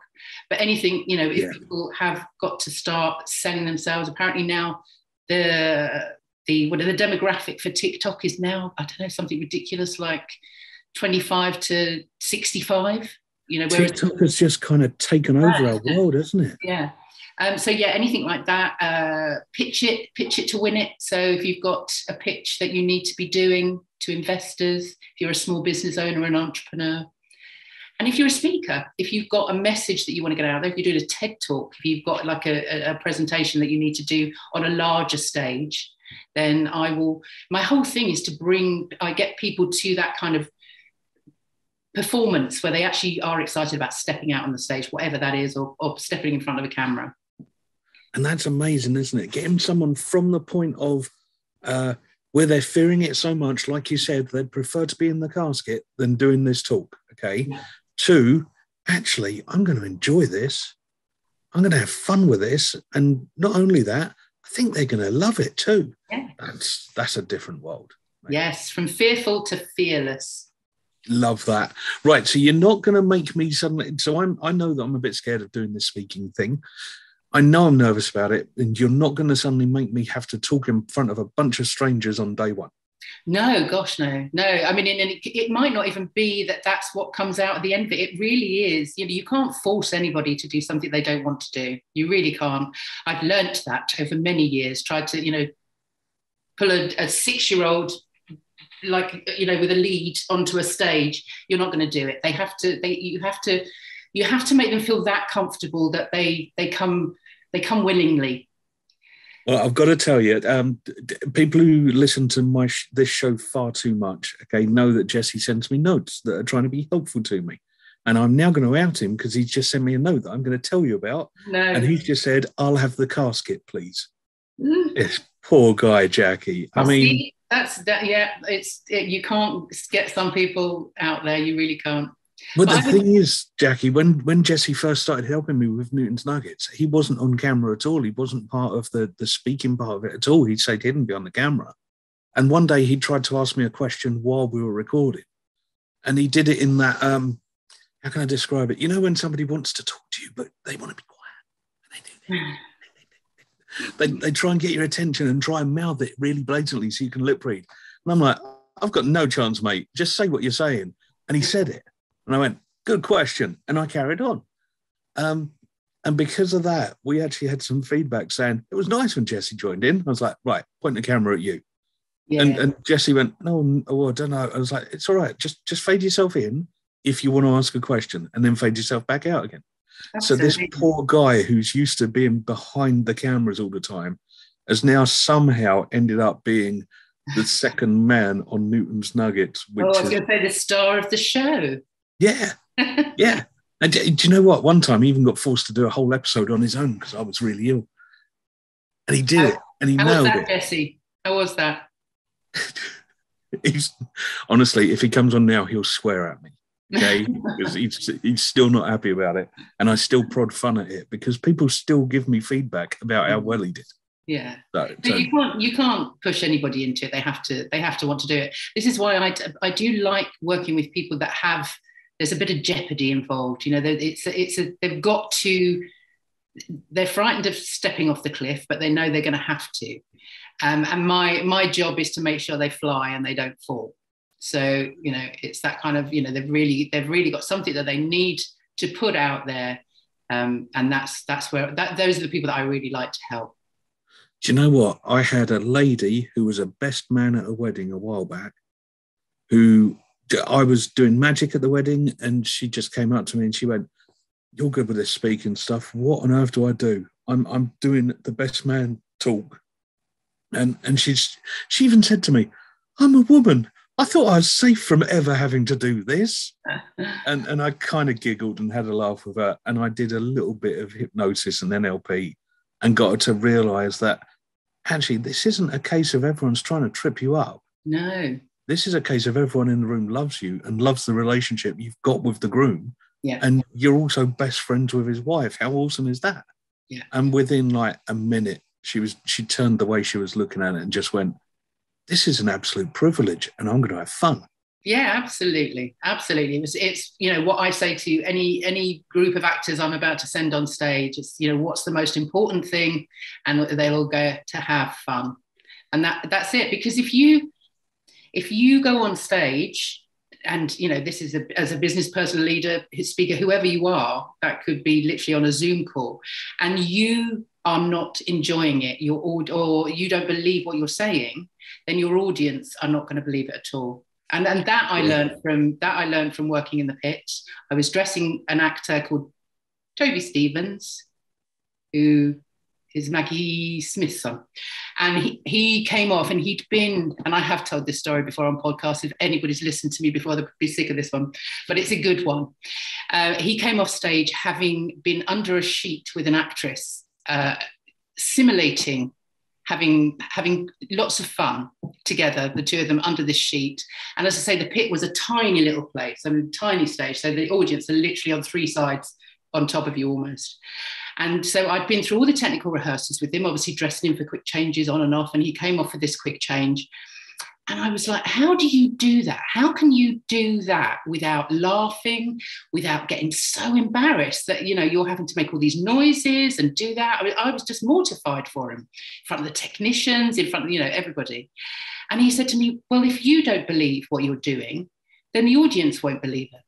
but anything you know, if yeah. people have got to start selling themselves, apparently now the the what are the demographic for TikTok is now I don't know something ridiculous like 25 to 65. You know, TikTok has just kind of taken over our world, hasn't it? Yeah. Um, so yeah, anything like that, uh, pitch it, pitch it to win it. So if you've got a pitch that you need to be doing to investors, if you're a small business owner, an entrepreneur, and if you're a speaker, if you've got a message that you want to get out there, if you're doing a TED talk, if you've got like a, a presentation that you need to do on a larger stage, then I will. My whole thing is to bring, I get people to that kind of performance where they actually are excited about stepping out on the stage, whatever that is, or, or stepping in front of a camera. And that's amazing, isn't it? Getting someone from the point of uh, where they're fearing it so much, like you said, they'd prefer to be in the casket than doing this talk. Okay. Yeah. To actually, I'm going to enjoy this. I'm going to have fun with this. And not only that, I think they're going to love it too. Yeah. That's that's a different world. Yes, from fearful to fearless. Love that. Right. So you're not going to make me suddenly. So I'm. I know that I'm a bit scared of doing this speaking thing. I know I'm nervous about it, and you're not going to suddenly make me have to talk in front of a bunch of strangers on day one. No, gosh, no, no. I mean, and it, might not even be that that's what comes out at the end it. It really is. You know, you can't force anybody to do something they don't want to do. You really can't. I've learnt that over many years. Tried to, you know, pull a, a six-year-old like you know with a lead onto a stage you're not going to do it they have to they you have to you have to make them feel that comfortable that they they come they come willingly well, I've got to tell you, um, people who listen to my sh- this show far too much, okay, know that Jesse sends me notes that are trying to be helpful to me, and I'm now going to out him because he's just sent me a note that I'm going to tell you about, no. and he's just said, "I'll have the casket, please." Mm. It's poor guy, Jackie. I, I mean, see, that's that. Yeah, it's it, you can't get some people out there. You really can't. But, the thing is, Jackie, when when Jesse first started helping me with Newton's Nuggets, he wasn't on camera at all. He wasn't part of the the speaking part of it at all. He'd say he didn't be on the camera. And one day he tried to ask me a question while we were recording, and he did it in that um, how can I describe it? You know, when somebody wants to talk to you, but they want to be quiet, they do that. they, they try and get your attention and try and mouth it really blatantly so you can lip read. And I'm like, I've got no chance, mate. Just say what you're saying. And he said it. And I went, good question. And I carried on. Um, and because of that, we actually had some feedback saying it was nice when Jesse joined in. I was like, right, point the camera at you. Yeah. And, and Jesse went, no, oh, I don't know. I was like, it's all right. Just just fade yourself in if you want to ask a question, and then fade yourself back out again. So this poor guy who's used to being behind the cameras all the time has now somehow ended up being the second man on Newton's Nuggets. Which oh, I was going to say the star of the show. Yeah, yeah. And do, do, you know what? One time he even got forced to do a whole episode on his own because I was really ill, and he did how, it, and he nailed was that, it. Jesse, how was that? he's honestly, if he comes on now, he'll swear at me. Okay, because he's he's still not happy about it, and I still prod fun at it because people still give me feedback about how well he did. Yeah, so, so. you can't you can't push anybody into it. They have to they have to want to do it. This is why I I do like working with people that have there's a bit of jeopardy involved. You know, it's a, it's a they've got to they're frightened of stepping off the cliff, but they know they're going to have to. Um, and my my job is to make sure they fly and they don't fall. So you know, it's that kind of you know they've really they've really got something that they need to put out there, um, and that's that's where that those are the people that I really like to help. Do you know what? I had a lady who was a best man at a wedding a while back, who I was doing magic at the wedding, and she just came up to me and she went, "You're good with this speaking stuff. What on earth do I do? I'm I'm doing the best man talk." And and she's she even said to me, "I'm a woman. I thought I was safe from ever having to do this. and and I kind of giggled and had a laugh with her. And I did a little bit of hypnosis and NLP and got her to realize that actually this isn't a case of everyone's trying to trip you up. No. This is a case of everyone in the room loves you and loves the relationship you've got with the groom. Yeah. And you're also best friends with his wife. How awesome is that? Yeah. And within like a minute, she was she turned the way she was looking at it and just went, this is an absolute privilege and I'm going to have fun. Yeah, absolutely, absolutely. It's, it's you know what I say to any any group of actors I'm about to send on stage. It's you know what's the most important thing, and they'll all go to have fun, and that that's it. Because if you if you go on stage and you know this is a, as a business person leader speaker whoever you are that could be literally on a zoom call and you are not enjoying it your or you don't believe what you're saying then your audience are not going to believe it at all and, and that I learned from that I learned from working in the pit. I was dressing an actor called Toby Stephens, who is Maggie Smith's son. And he, he came off and he'd been, and I have told this story before on podcasts. If anybody's listened to me before, they'll be sick of this one, but it's a good one. Uh, he came off stage having been under a sheet with an actress, uh, simulating having having lots of fun together, the two of them under this sheet. And as I say, the pit was a tiny little place, I mean, tiny stage. So the audience are literally on three sides on top of you almost. And so I'd been through all the technical rehearsals with him, obviously dressing him for quick changes on and off. And he came off for this quick change. And I was like, how do you do that? How can you do that without laughing, without getting so embarrassed that, you know, you're having to make all these noises and do that? I, mean, I was just mortified for him in front of the technicians, in front of, you know, everybody. And he said to me, well, if you don't believe what you're doing, then the audience won't believe it.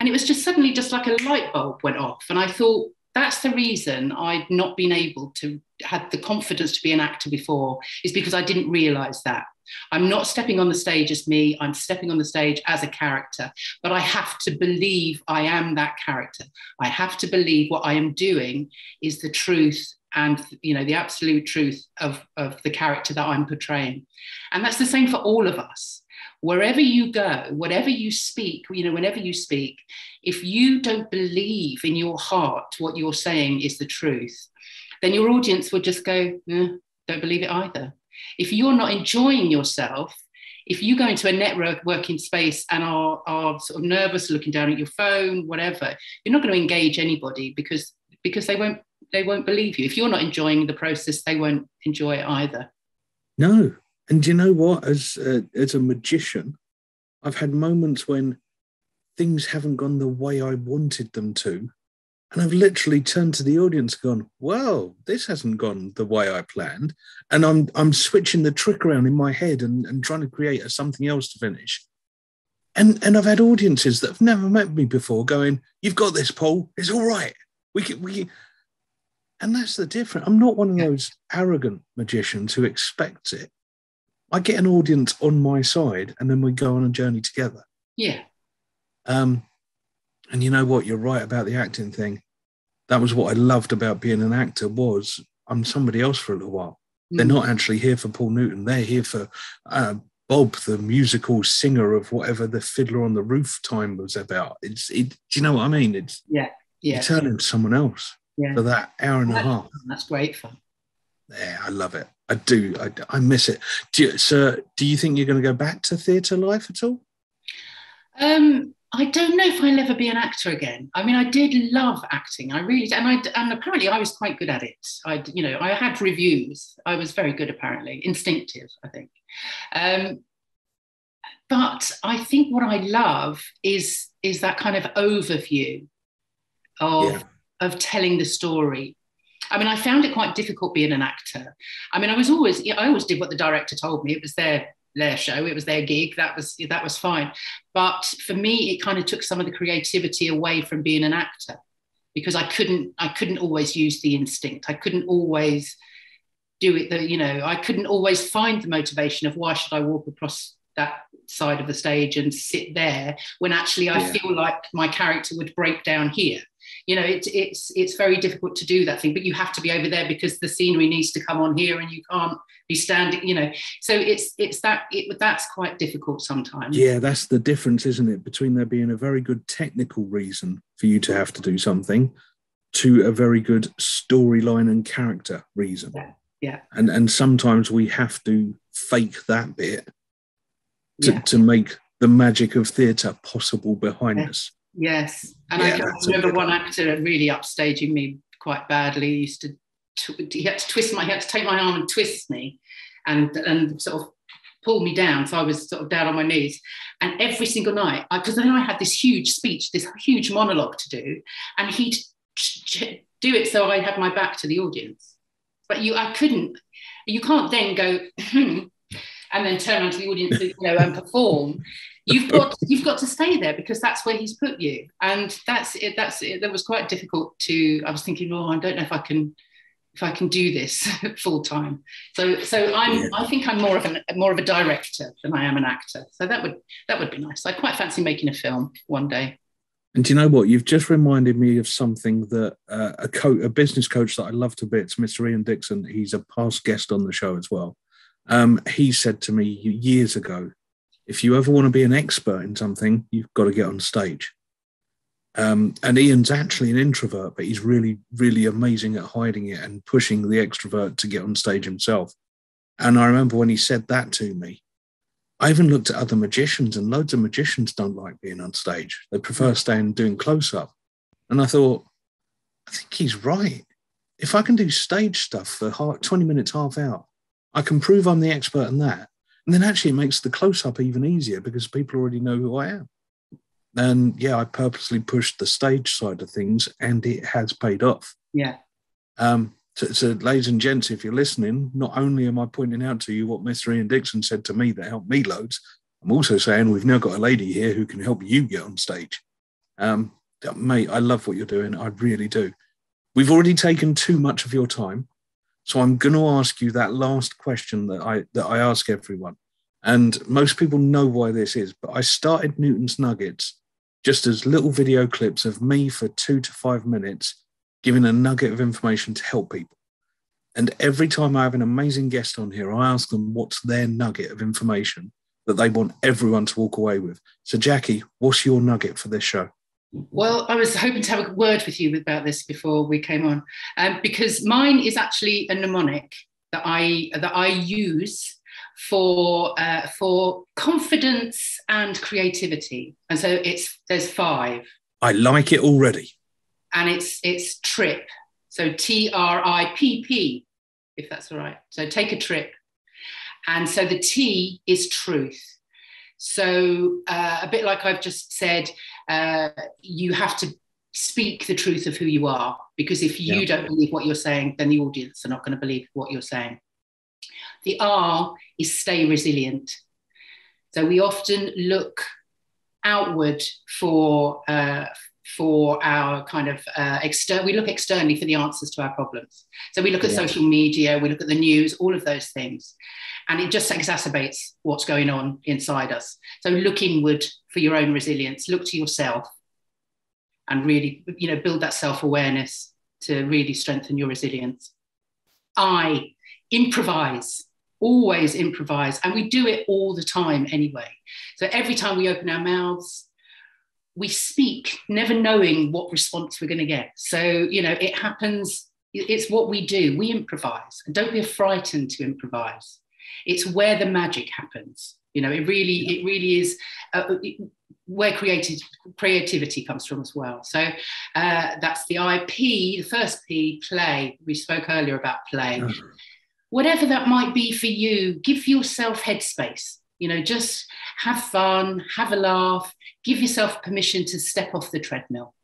And it was just suddenly just like a light bulb went off. And I thought, that's the reason I'd not been able to had the confidence to be an actor before is because I didn't realize that. I'm not stepping on the stage as me, I'm stepping on the stage as a character, but I have to believe I am that character. I have to believe what I am doing is the truth and you know the absolute truth of, of the character that I'm portraying. And that's the same for all of us wherever you go, whatever you speak, you know, whenever you speak, if you don't believe in your heart what you're saying is the truth, then your audience will just go, eh, don't believe it either. If you're not enjoying yourself, if you go into a network working space and are, are sort of nervous looking down at your phone, whatever, you're not going to engage anybody because because they won't they won't believe you. If you're not enjoying the process, they won't enjoy it either. No, and you know what? As a, as a magician, I've had moments when things haven't gone the way I wanted them to, and I've literally turned to the audience and gone, well, this hasn't gone the way I planned. And I'm I'm switching the trick around in my head and, and trying to create a, something else to finish. And and I've had audiences that have never met me before going, You've got this, Paul. It's all right. We can we and that's the difference. I'm not one of those arrogant magicians who expects it. I get an audience on my side and then we go on a journey together. Yeah. Um and you know what? You're right about the acting thing. That was what I loved about being an actor was I'm somebody else for a little while. Mm. They're not actually here for Paul Newton. They're here for uh, Bob, the musical singer of whatever the Fiddler on the Roof time was about. It's it. Do you know what I mean? It's yeah, yeah. You turn into someone else yeah. for that hour and a half. That's great fun. Yeah, I love it. I do. I, I miss it. Do you, so, do you think you're going to go back to theatre life at all? Um, I don't know if I'll ever be an actor again. I mean, I did love acting. I really, and I, and apparently I was quite good at it. I, you know, I had reviews. I was very good, apparently, instinctive, I think. Um, but I think what I love is is that kind of overview of yeah. of telling the story. I mean, I found it quite difficult being an actor. I mean, I was always, I always did what the director told me. It was their their show it was their gig that was that was fine but for me it kind of took some of the creativity away from being an actor because i couldn't i couldn't always use the instinct i couldn't always do it the you know i couldn't always find the motivation of why should i walk across that side of the stage and sit there when actually i yeah. feel like my character would break down here you know it's it's it's very difficult to do that thing but you have to be over there because the scenery needs to come on here and you can't be standing you know. So it's it's that it that's quite difficult sometimes. Yeah that's the difference isn't it between there being a very good technical reason for you to have to do something to a very good storyline and character reason. Yeah yeah. And and sometimes we have to fake that bit to, yeah. to make the magic of theatre possible behind yeah. us Yes, and yeah, I remember one actor really upstaging me quite badly. He used to he had to twist my he had to take my arm and twist me, and and sort of pull me down. So I was sort of down on my knees. And every single night, because then I had this huge speech, this huge monologue to do, and he'd do it so I had my back to the audience. But you, I couldn't. You can't then go hmm, and then turn around to the audience, you know, and perform. You've got you've got to stay there because that's where he's put you, and that's it. That's it. That was quite difficult to. I was thinking, oh, I don't know if I can if I can do this full time. So so I'm yeah. I think I'm more of an more of a director than I am an actor. So that would that would be nice. I quite fancy making a film one day. And do you know what? You've just reminded me of something that uh, a, co- a business coach that I love to bits, Mr. Ian Dixon. He's a past guest on the show as well. Um, he said to me years ago, if you ever want to be an expert in something, you've got to get on stage. Um, and Ian's actually an introvert, but he's really, really amazing at hiding it and pushing the extrovert to get on stage himself. And I remember when he said that to me, I even looked at other magicians, and loads of magicians don't like being on stage. They prefer staying doing close up. And I thought, I think he's right. If I can do stage stuff for 20 minutes, half hour, I can prove I'm the expert in that. And then actually it makes the close up even easier because people already know who I am. And yeah, I purposely pushed the stage side of things and it has paid off. Yeah. Um, so, so, ladies and gents, if you're listening, not only am I pointing out to you what Mr. Ian Dixon said to me that helped me loads, I'm also saying we've now got a lady here who can help you get on stage. Um, mate, I love what you're doing. I really do. We've already taken too much of your time. So I'm going to ask you that last question that I that I ask everyone. And most people know why this is, but I started Newton's Nuggets just as little video clips of me for two to five minutes, giving a nugget of information to help people. And every time I have an amazing guest on here, I ask them what's their nugget of information that they want everyone to walk away with. So, Jackie, what's your nugget for this show? Well, I was hoping to have a word with you about this before we came on, um, because mine is actually a mnemonic that I that I use for uh, for confidence and creativity. And so it's there's five. I like it already. And it's it's trip. So T R I P P, if that's all right. So take a trip. And so the T is truth. So uh, a bit like I've just said, uh, you have to speak the truth of who you are because if you yeah. don't believe what you're saying, then the audience are not going to believe what you're saying. The R is stay resilient. So we often look outward for uh, for our kind of uh, external. We look externally for the answers to our problems. So we look at yeah. social media, we look at the news, all of those things, and it just exacerbates what's going on inside us. So look inward for your own resilience. Look to yourself, and really, you know, build that self awareness to really strengthen your resilience. I improvise always improvise and we do it all the time anyway so every time we open our mouths we speak never knowing what response we're going to get. So you know it happens it's what we do we improvise. And don't be frightened to improvise. It's where the magic happens. You know it really it really is uh, where creative creativity comes from as well. So uh, that's the ip the first p play. We spoke earlier about play. Mm-hmm. Whatever that might be for you, give yourself headspace. You know, just have fun, have a laugh, give yourself permission to step off the treadmill.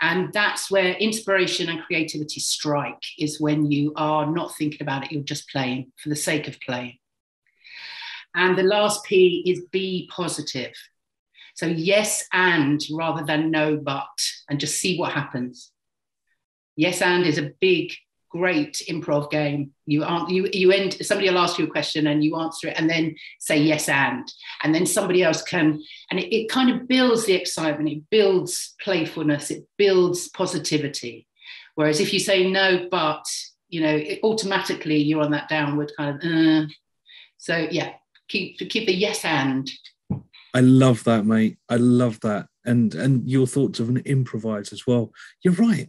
And that's where inspiration and creativity strike, is when you are not thinking about it, you're just playing for the sake of playing. And the last P is be positive. So, yes, and rather than no, but, and just see what happens. Yes, and is a big great improv game. You aren't you you end somebody will ask you a question and you answer it and then say yes and and then somebody else can and it, it kind of builds the excitement, it builds playfulness, it builds positivity. Whereas if you say no, but you know, it, automatically you're on that downward kind of. Uh. So yeah, keep keep the yes and. I love that, mate. I love that, and and your thoughts of an improvise as well. You're right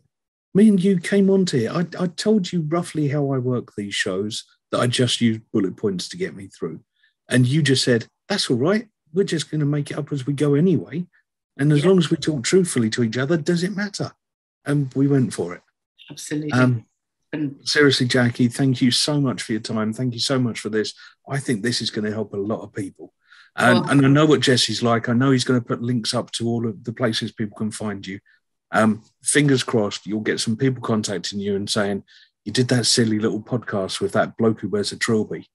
me and you came onto it. I, I told you roughly how I work these shows that I just use bullet points to get me through. And you just said, that's all right. We're just going to make it up as we go anyway. And as yeah. long as we talk truthfully to each other, does it matter? And we went for it. Absolutely. Um, And Seriously, Jackie, thank you so much for your time. Thank you so much for this. I think this is going to help a lot of people. And, Well- and I know what Jesse's like. I know he's going to put links up to all of the places people can find you. Um, fingers crossed, you'll get some people contacting you and saying, You did that silly little podcast with that bloke who wears a trilby.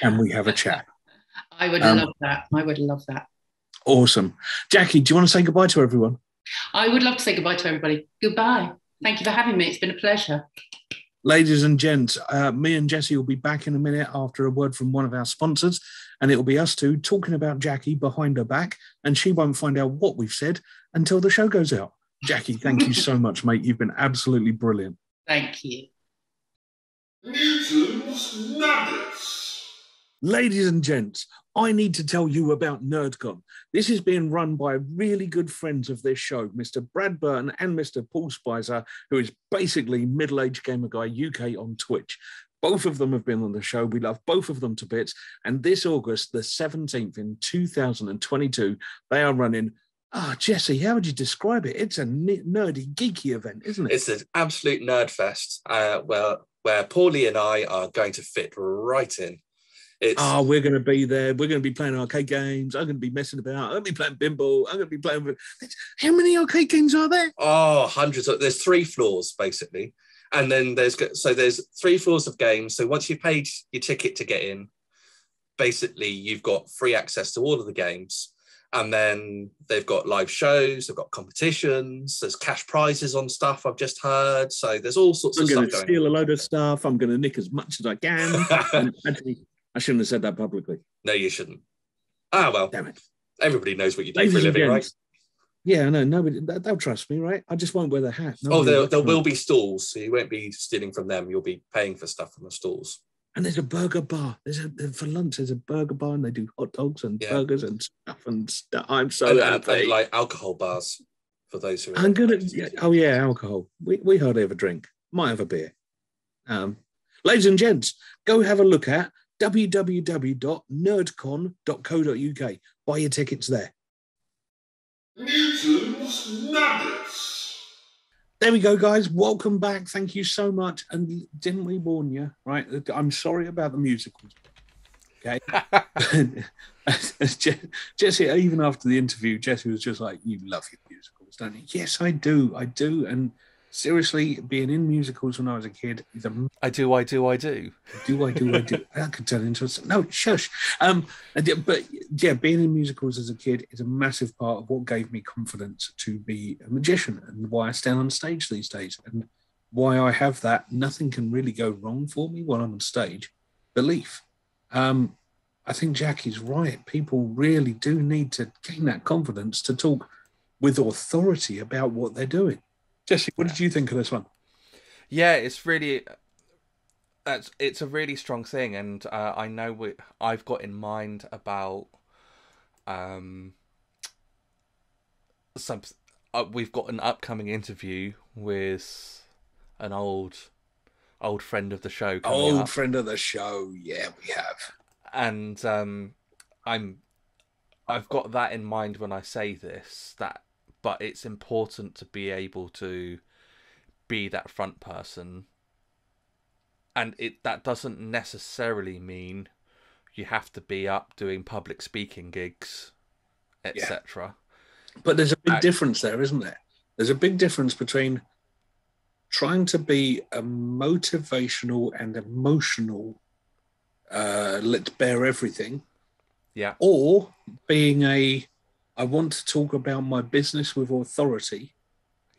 Can we have a chat? I would Um, love that. I would love that. Awesome. Jackie, do you want to say goodbye to everyone? I would love to say goodbye to everybody. Goodbye. Thank you for having me. It's been a pleasure. Ladies and gents, uh, me and Jesse will be back in a minute after a word from one of our sponsors, and it will be us two talking about Jackie behind her back, and she won't find out what we've said until the show goes out. Jackie, thank you so much, mate. You've been absolutely brilliant. Thank you. Newton's Nuggets. Ladies and gents, I need to tell you about NerdCon. This is being run by really good friends of this show, Mr. Brad Burton and Mr. Paul Spicer, who is basically middle aged gamer guy UK on Twitch. Both of them have been on the show. We love both of them to bits. And this August, the 17th in 2022, they are running. Ah, Jesse, how would you describe it? It's a nerdy, geeky event, isn't it? It's an absolute nerd fest uh, where where Paulie and I are going to fit right in. It's Oh, we're going to be there. We're going to be playing arcade games. I'm going to be messing about. I'm going to be playing pinball. I'm going to be playing. How many arcade games are there? oh hundreds of there's three floors basically, and then there's so there's three floors of games. So once you paid your ticket to get in, basically you've got free access to all of the games. And then they've got live shows, they've got competitions, there's cash prizes on stuff I've just heard. So there's all sorts I'm of going stuff to going steal a load of stuff. I'm going to nick as much as I can. actually, I shouldn't have said that publicly. no, you shouldn't. Ah, well, Damn it. everybody knows what you do Ladies for a living, right? Yeah, no, nobody. they- They'll trust me, right? I just won't wear the hat. Oh, Nobody there, will there will be stalls, so you won't be stealing from them. You'll be paying for stuff from the stalls. And there's a burger bar. There's a for lunch. There's a burger bar, and they do hot dogs and Yeah. burgers and stuff and stuff. I'm so and, and- happy. and, like alcohol bars for those who. Are I'm gonna. yeah, Oh yeah, alcohol. We we hardly ever drink. Might have a beer. Um, ladies and gents, go have a look at www.nerdcon.co.uk. Buy your tickets there. Newton's Nuggets. There we go, guys. Welcome back. Thank you so much. And didn't we warn you? Right. I'm sorry about the musicals. Okay. Jesse, even after the interview, Jesse was just like, "You love your musicals, don't you?" Yes, I do. I do. And seriously, being in musicals when I was a kid is a I do, I do, I do. do I do I do that could turn into a no shush. Um, but yeah, being in musicals as a kid is a massive part of what gave me confidence to be a magician and why I stand on stage these days and why I have that. Nothing can really go wrong for me while I'm on stage. Belief. Um, I think Jackie's right. People really do need to gain that confidence to talk with authority about what they're doing. Jesse, what did you think of this one? Yeah, it's really that's it's a really strong thing, and uh, I know we, I've got in mind about um some uh, we've got an upcoming interview with an old old friend of the show Old up. friend of the show. Yeah, we have. and um, I'm I've got that in mind when I say this. That, but it's important to be able to be that front person, and it that doesn't necessarily mean you have to be up doing public speaking gigs, etc. But there's a big difference there, isn't there? There's a big difference between trying to be a motivational and emotional, uh, let's bear everything, Yeah, or being a, I want to talk about my business with authority,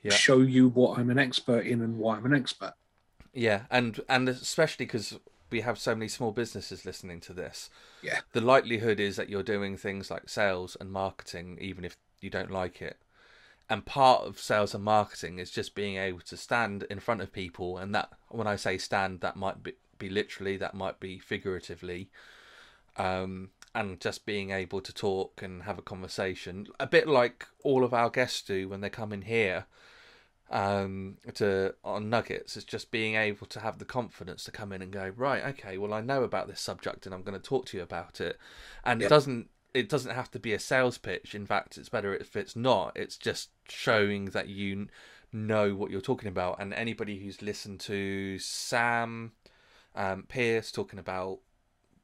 yeah. show you what I'm an expert in and why I'm an expert. Yeah, and and especially because we have so many small businesses listening to this. Yeah. The likelihood is that you're doing things like sales and marketing, even if you don't like it. And part of sales and marketing is just being able to stand in front of people, and that when I say stand, that might be, be literally, that might be figuratively, um, and just being able to talk and have a conversation, a bit like all of our guests do when they come in here um, to on Nuggets is just being able to have the confidence to come in and go right. Okay, well I know about this subject and I'm going to talk to you about it, and Yep. it doesn't it doesn't have to be a sales pitch. In fact, it's better if it's not. It's just showing that you know what you're talking about. And anybody who's listened to Sam um, Pierce talking about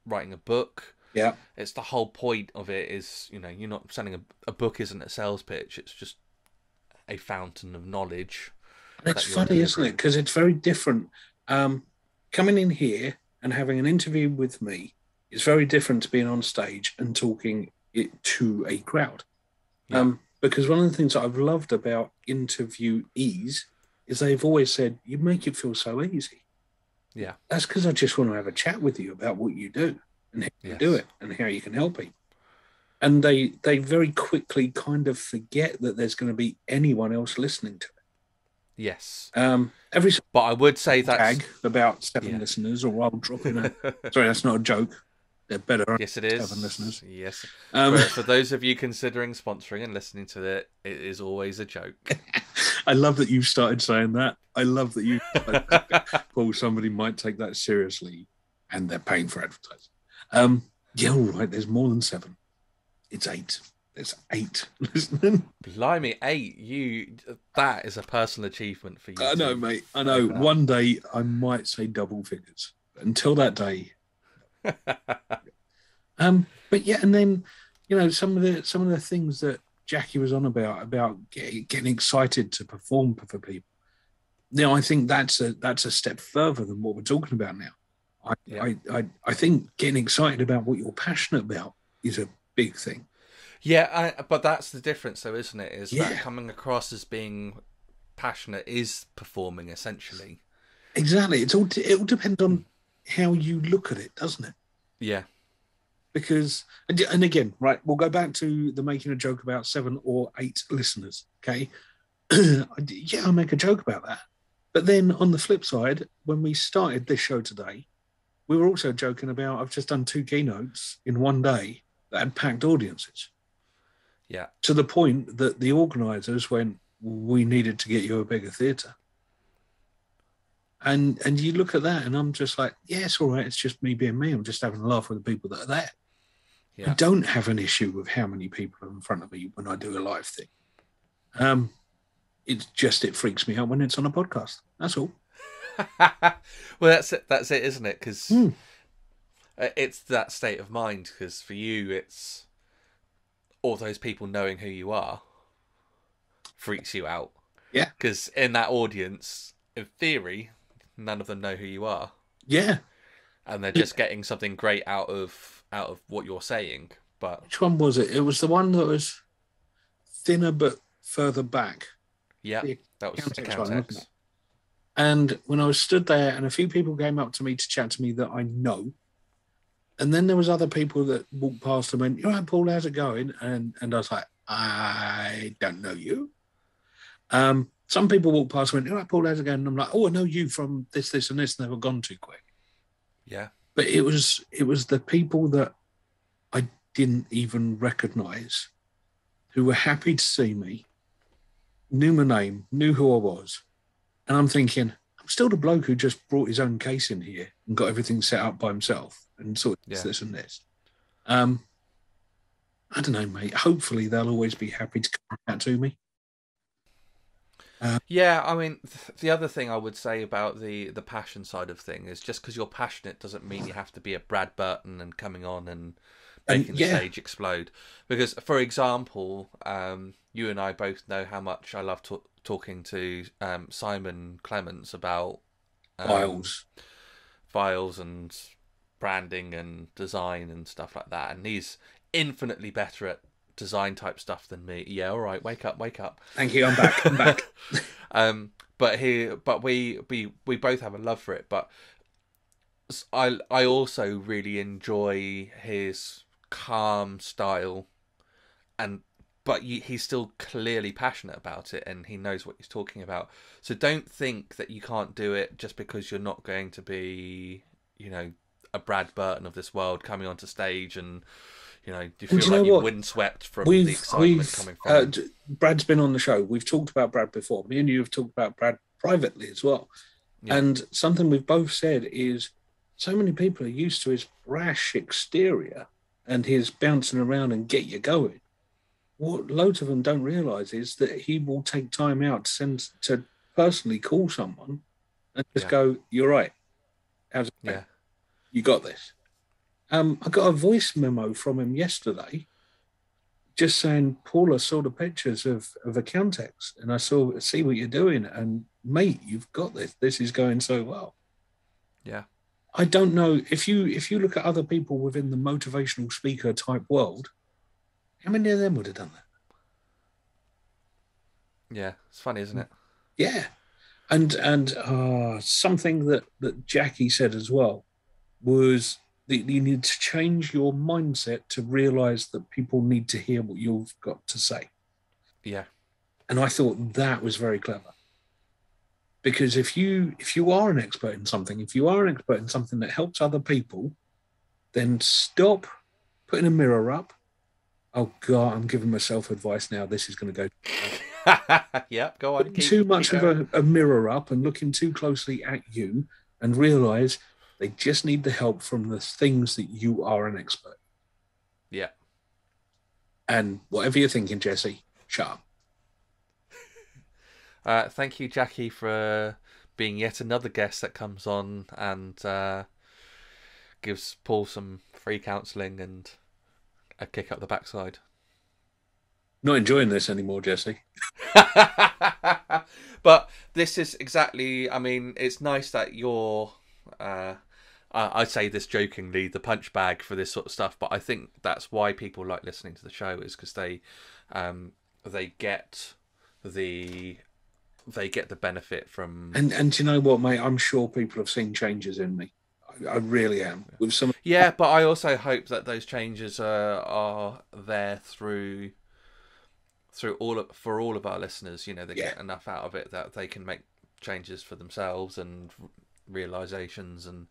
writing a book, Yeah. it's the whole point of it is you know you're not selling a, a book isn't a sales pitch. It's just a fountain of knowledge. And it's funny, isn't it? Because it's very different. Um, coming in here and having an interview with me is very different to being on stage and talking it to a crowd. Yeah. Um, because one of the things that I've loved about interviewees is they've always said, you make it feel so easy. Yeah. That's because I just want to have a chat with you about what you do and how you Yes. do it and how you can help people. And they they very quickly kind of forget that there's going to be anyone else listening to Yes, it. Um, every but I would say that tag about seven Yeah. listeners, or I'll drop in a. sorry, that's not a joke. They're better. yes, it is. Seven listeners. Yes. Um, for, for those of you considering sponsoring and listening to it, it is always a joke. I love that you've started saying that. I love that you, Paul. Somebody might take that seriously, and they're paying for advertising. Um, yeah, all right. There's more than seven. It's eight. There's eight listening. Blimey, eight! You that is a personal achievement for you. I know, mate. I know. Up. One day I might say double figures. Until that day, Um, but yeah, and then you know some of the some of the things that Jackie was on about about getting, getting excited to perform for people. Now I think that's a that's a step further than what we're talking about now. I Yeah. I, I I think getting excited about what you're passionate about is a big thing. Yeah, I, but that's the difference, though, isn't it? Is Yeah. that coming across as being passionate is performing essentially. Exactly. It's all it all depends on how you look at it, doesn't it? Yeah, because and and again right we'll go back to the making a joke about seven or eight listeners okay yeah i make a joke about that but then on the flip side when we started this show today we were also joking about i've just done two keynotes in one day that had packed audiences. Yeah, to the point that the organizers went we needed to get you a bigger theater. And and you look at that and i'm just like yeah it's all right. It's just me being me. I'm just having a laugh with the people that are there. I don't have an issue with how many people are in front of me when I do a live thing. Um, it's just it freaks me out when it's on a podcast. That's all. well, that's it. That's it, isn't it? Because Hmm. it's that state of mind. Because for you, it's all those people knowing who you are freaks you out. Yeah. Because in that audience, in theory, none of them know who you are, Yeah. and they're just getting something great out of out of what you're saying. But Which one was it? It was the one that was thinner but further back. yeah, that was Accountex Accountex. one, wasn't it? And when I was stood there, and a few people came up to me to chat to me that I know, and then there was other people that walked past and went, "You right, Paul? How's it going?" And and I was like, "I don't know you." Um, some people walked past and went, "You right, Paul? How's it going?" And I'm like, "Oh, I know you from this, this, and this." And they were gone too quick. Yeah, But it was it was the people that I didn't even recognise who were happy to see me, knew my name, knew who I was, and I'm thinking, I'm still the bloke who just brought his own case in here and got everything set up by himself and sort of Yeah. this and this. Um, I don't know, mate. Hopefully, they'll always be happy to come out to me. Yeah, I mean, th- the other thing I would say about the the passion side of thing is just because you're passionate doesn't mean you have to be a Brad Burton and coming on and And, making yeah. the stage explode. Because, for example, um, you and I both know how much I love ta- talking to um, Simon Clements about um, Files. files and branding and design and stuff like that, and he's infinitely better at design type stuff than me. Yeah, all right, wake up, wake up. Thank you. I'm back. I'm back. um, but he, but we, we, we both have a love for it. But I, I also really enjoy his calm style, and but he's still clearly passionate about it, and he knows what he's talking about. So don't think that you can't do it just because you're not going to be, you know, a Brad Burton of this world coming onto stage and. You know, do you feel you like you're windswept from the we've excitement we've coming from? uh, Brad's been on the show. We've talked about Brad before. Me and you have talked about Brad privately as well. Yeah. And something we've both said is so many people are used to his brash exterior and his bouncing around and get you going. What loads of them don't realise is that he will take time out to send to personally call someone and just Yeah. go, "You're right. How's it? Yeah. You got this." Um, I got a voice memo from him yesterday, just saying, "Paula saw the pictures of of Accountex, and I saw see what you're doing, and mate, you've got this. This is going so well." Yeah. I don't know if you if you look at other people within the motivational speaker type world, how many of them would have done that? Yeah. It's funny, isn't it? Yeah, and and uh, something that that Jackie said as well was that you need to change your mindset to realize that people need to hear what you've got to say. Yeah. And I thought that was very clever. Because if you if you are an expert in something, if you are an expert in something that helps other people, then stop putting a mirror up. Oh God, I'm giving myself advice now. This is going to go yeah. Go on. keep- too much of a, a mirror up and looking too closely at you and realize they just need the help from the things that you are an expert. Yeah. And whatever you're thinking, Jesse, shut up. Uh, thank you, Jackie, for being yet another guest that comes on and uh, gives Paul some free counselling and a kick up the backside. Not enjoying this anymore, Jesse. but this is exactly. I mean, it's nice that you're. Uh, I say this jokingly, the punch bag for this sort of stuff, but I think that's why people like listening to the show is because they, um, they get the, they get the benefit from. And and do you know what, mate? I'm sure people have seen changes in me. I, really am. With some Yeah, but I also hope that those changes are are there through through all of, for all of our listeners. You know, they get enough out of it that they can make changes for themselves and realizations, and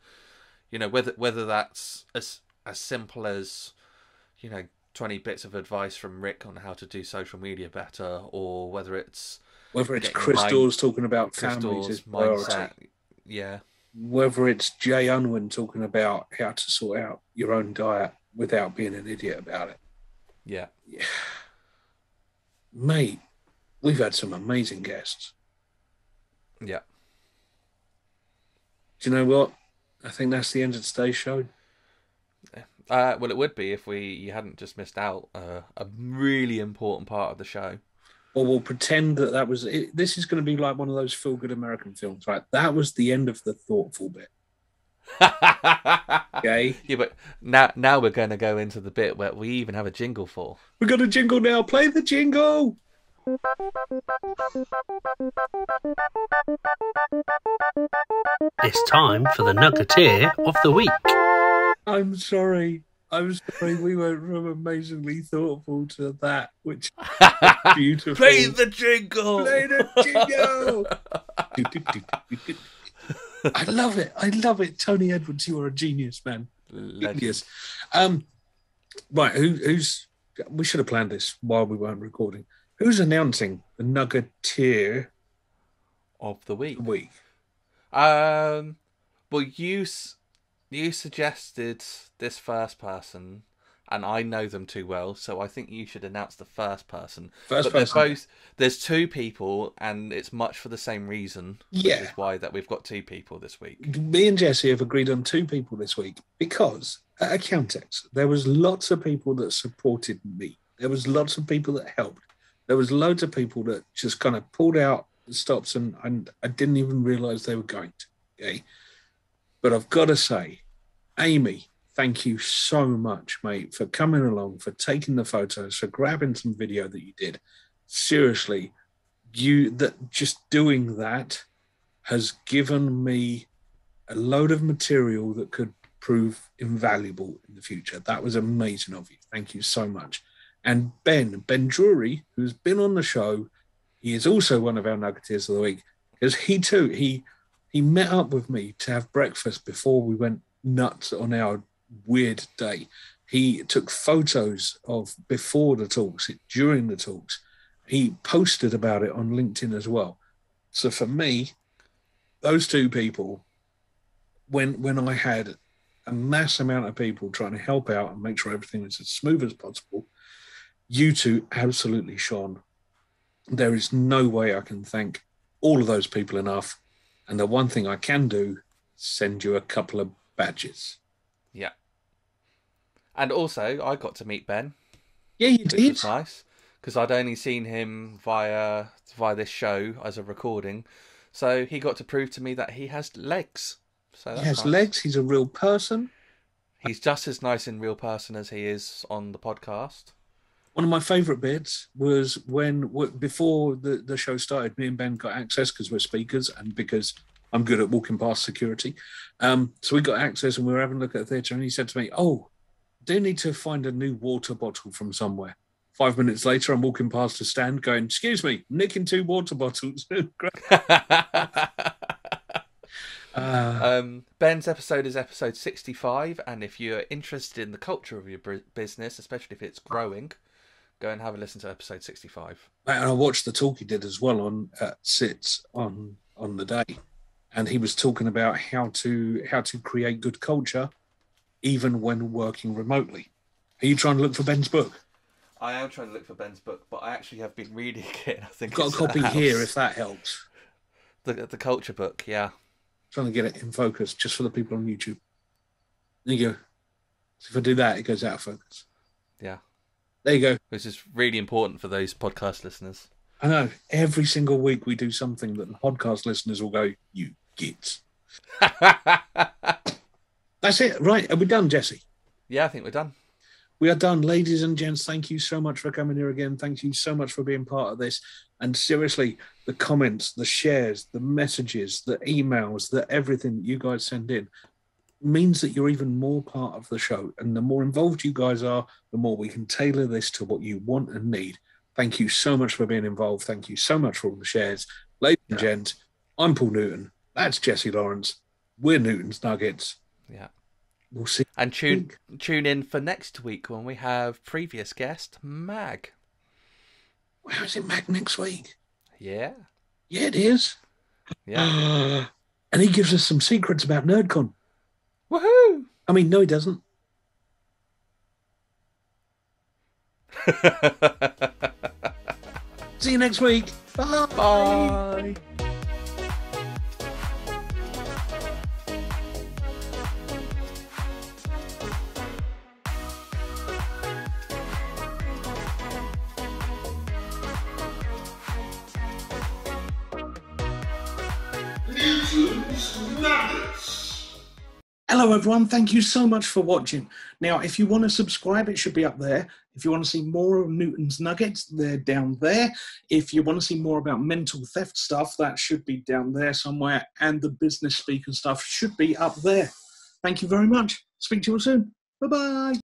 you know whether whether that's as as simple as you know twenty bits of advice from Rick on how to do social media better, or whether it's whether it's Chris mind- Dawes talking about families Crystal's priority, mindset. Yeah, whether it's Jay Unwin talking about how to sort out your own diet without being an idiot about it. yeah, Mate, we've had some amazing guests. yeah. Do you know what? I think that's the end of today's show. Uh, well, it would be if we you hadn't just missed out uh, a really important part of the show. Or we'll pretend that that was it. This is going to be like one of those feel good American films, right? That was the end of the thoughtful bit. Okay. Yeah, but now now we're going to go into the bit where we even have a jingle for. We've got a jingle now. Play the jingle. It's time for the Nuggeteer of the Week. I'm sorry. I'm sorry. We went from amazingly thoughtful to that, which is beautiful. Play the jingle. Play the jingle. I love it. I love it. Tony Edwards, you are a genius, man. Legend. Yes. Um, right. Who, who's? We should have planned this while we weren't recording. Who's announcing the Nuggeteer of the week. week? Um, well, you s- you suggested this first person, and I know them too well, so I think you should announce the first person. First but person. both there's two people, and it's much for the same reason. Yeah. which is why that we've got two people this week. Me and Jesse have agreed on two people this week because at Accountex there was lots of people that supported me. There was lots of people that helped. There was loads of people that just kind of pulled out the stops and, and I didn't even realize they were going to. Okay. But I've got to say, Amy, thank you so much, mate, for coming along, for taking the photos, for grabbing some video that you did. Seriously, you that just doing that has given me a load of material that could prove invaluable in the future. That was amazing of you. Thank you so much. And Ben, Ben Drury, who's been on the show, he is also one of our Nuggeteers of the Week because he too he he met up with me to have breakfast before we went nuts on our weird day. He took photos of before the talks, during the talks. He posted about it on LinkedIn as well. So for me, those two people, when when I had a mass amount of people trying to help out and make sure everything was as smooth as possible, You two absolutely shone. There is no way I can thank all of those people enough. And the one thing I can do, send you a couple of badges. Yeah. And also, I got to meet Ben. Yeah, you did. was nice because I'd only seen him via via this show as a recording, so he got to prove to me that he has legs. So He has nice. legs. He's a real person. He's just as nice in real person as he is on the podcast. One of my favourite bits was when before the, the show started, me and Ben got access because we're speakers and because I'm good at walking past security. Um, so we got access and we were having a look at the theatre, and he said to me, "Oh, do need to find a new water bottle from somewhere." Five minutes later, I'm walking past a stand, going, "Excuse me, nicking two water bottles." uh, um, Ben's episode is episode 65, and if you're interested in the culture of your business, especially if it's growing, go and have a listen to episode 65. and I watched the talk he did as well on uh, Sits on on the day, and he was talking about how to how to create good culture, even when working remotely. Are you trying to look for Ben's book? I am trying to look for Ben's book, but I actually have been reading it. I think I've got a copy here if that helps. the the culture book. Yeah, trying to get it in focus just for the people on YouTube. There you go. So if I do that, it goes out of focus. yeah, There you go. which is really important for those podcast listeners. I know. Every single week we do something that the podcast listeners will go, "You gits." That's it, right? Are we done, Jesse? yeah, I think we're done. We are done, ladies and gents. Thank you so much for coming here again. Thank you so much for being part of this. And seriously, the comments, the shares, the messages, the emails, the everything that you guys send in means that you're even more part of the show. And the more involved you guys are, the more we can tailor this to what you want and need. Thank you so much for being involved. Thank you so much for all the shares. Ladies and gents, I'm Paul Newton. That's Jesse Lawrence. We're Newton's Nuggets. Yeah, We'll see. and tune tune in for next week when we have previous guest Mag. Where is it, Mag next week? Yeah, Yeah, it is. yeah. and he gives us some secrets about NerdCon. Woohoo! I mean, no, he doesn't. See you next week. Bye. Bye. Hello, everyone. Thank you so much for watching. Now, if you want to subscribe, it should be up there. If you want to see more of Newton's Nuggets, they're down there. If you want to see more about mental theft stuff, that should be down there somewhere. And the business speaker stuff should be up there. Thank you very much. Speak to you all soon. Bye bye.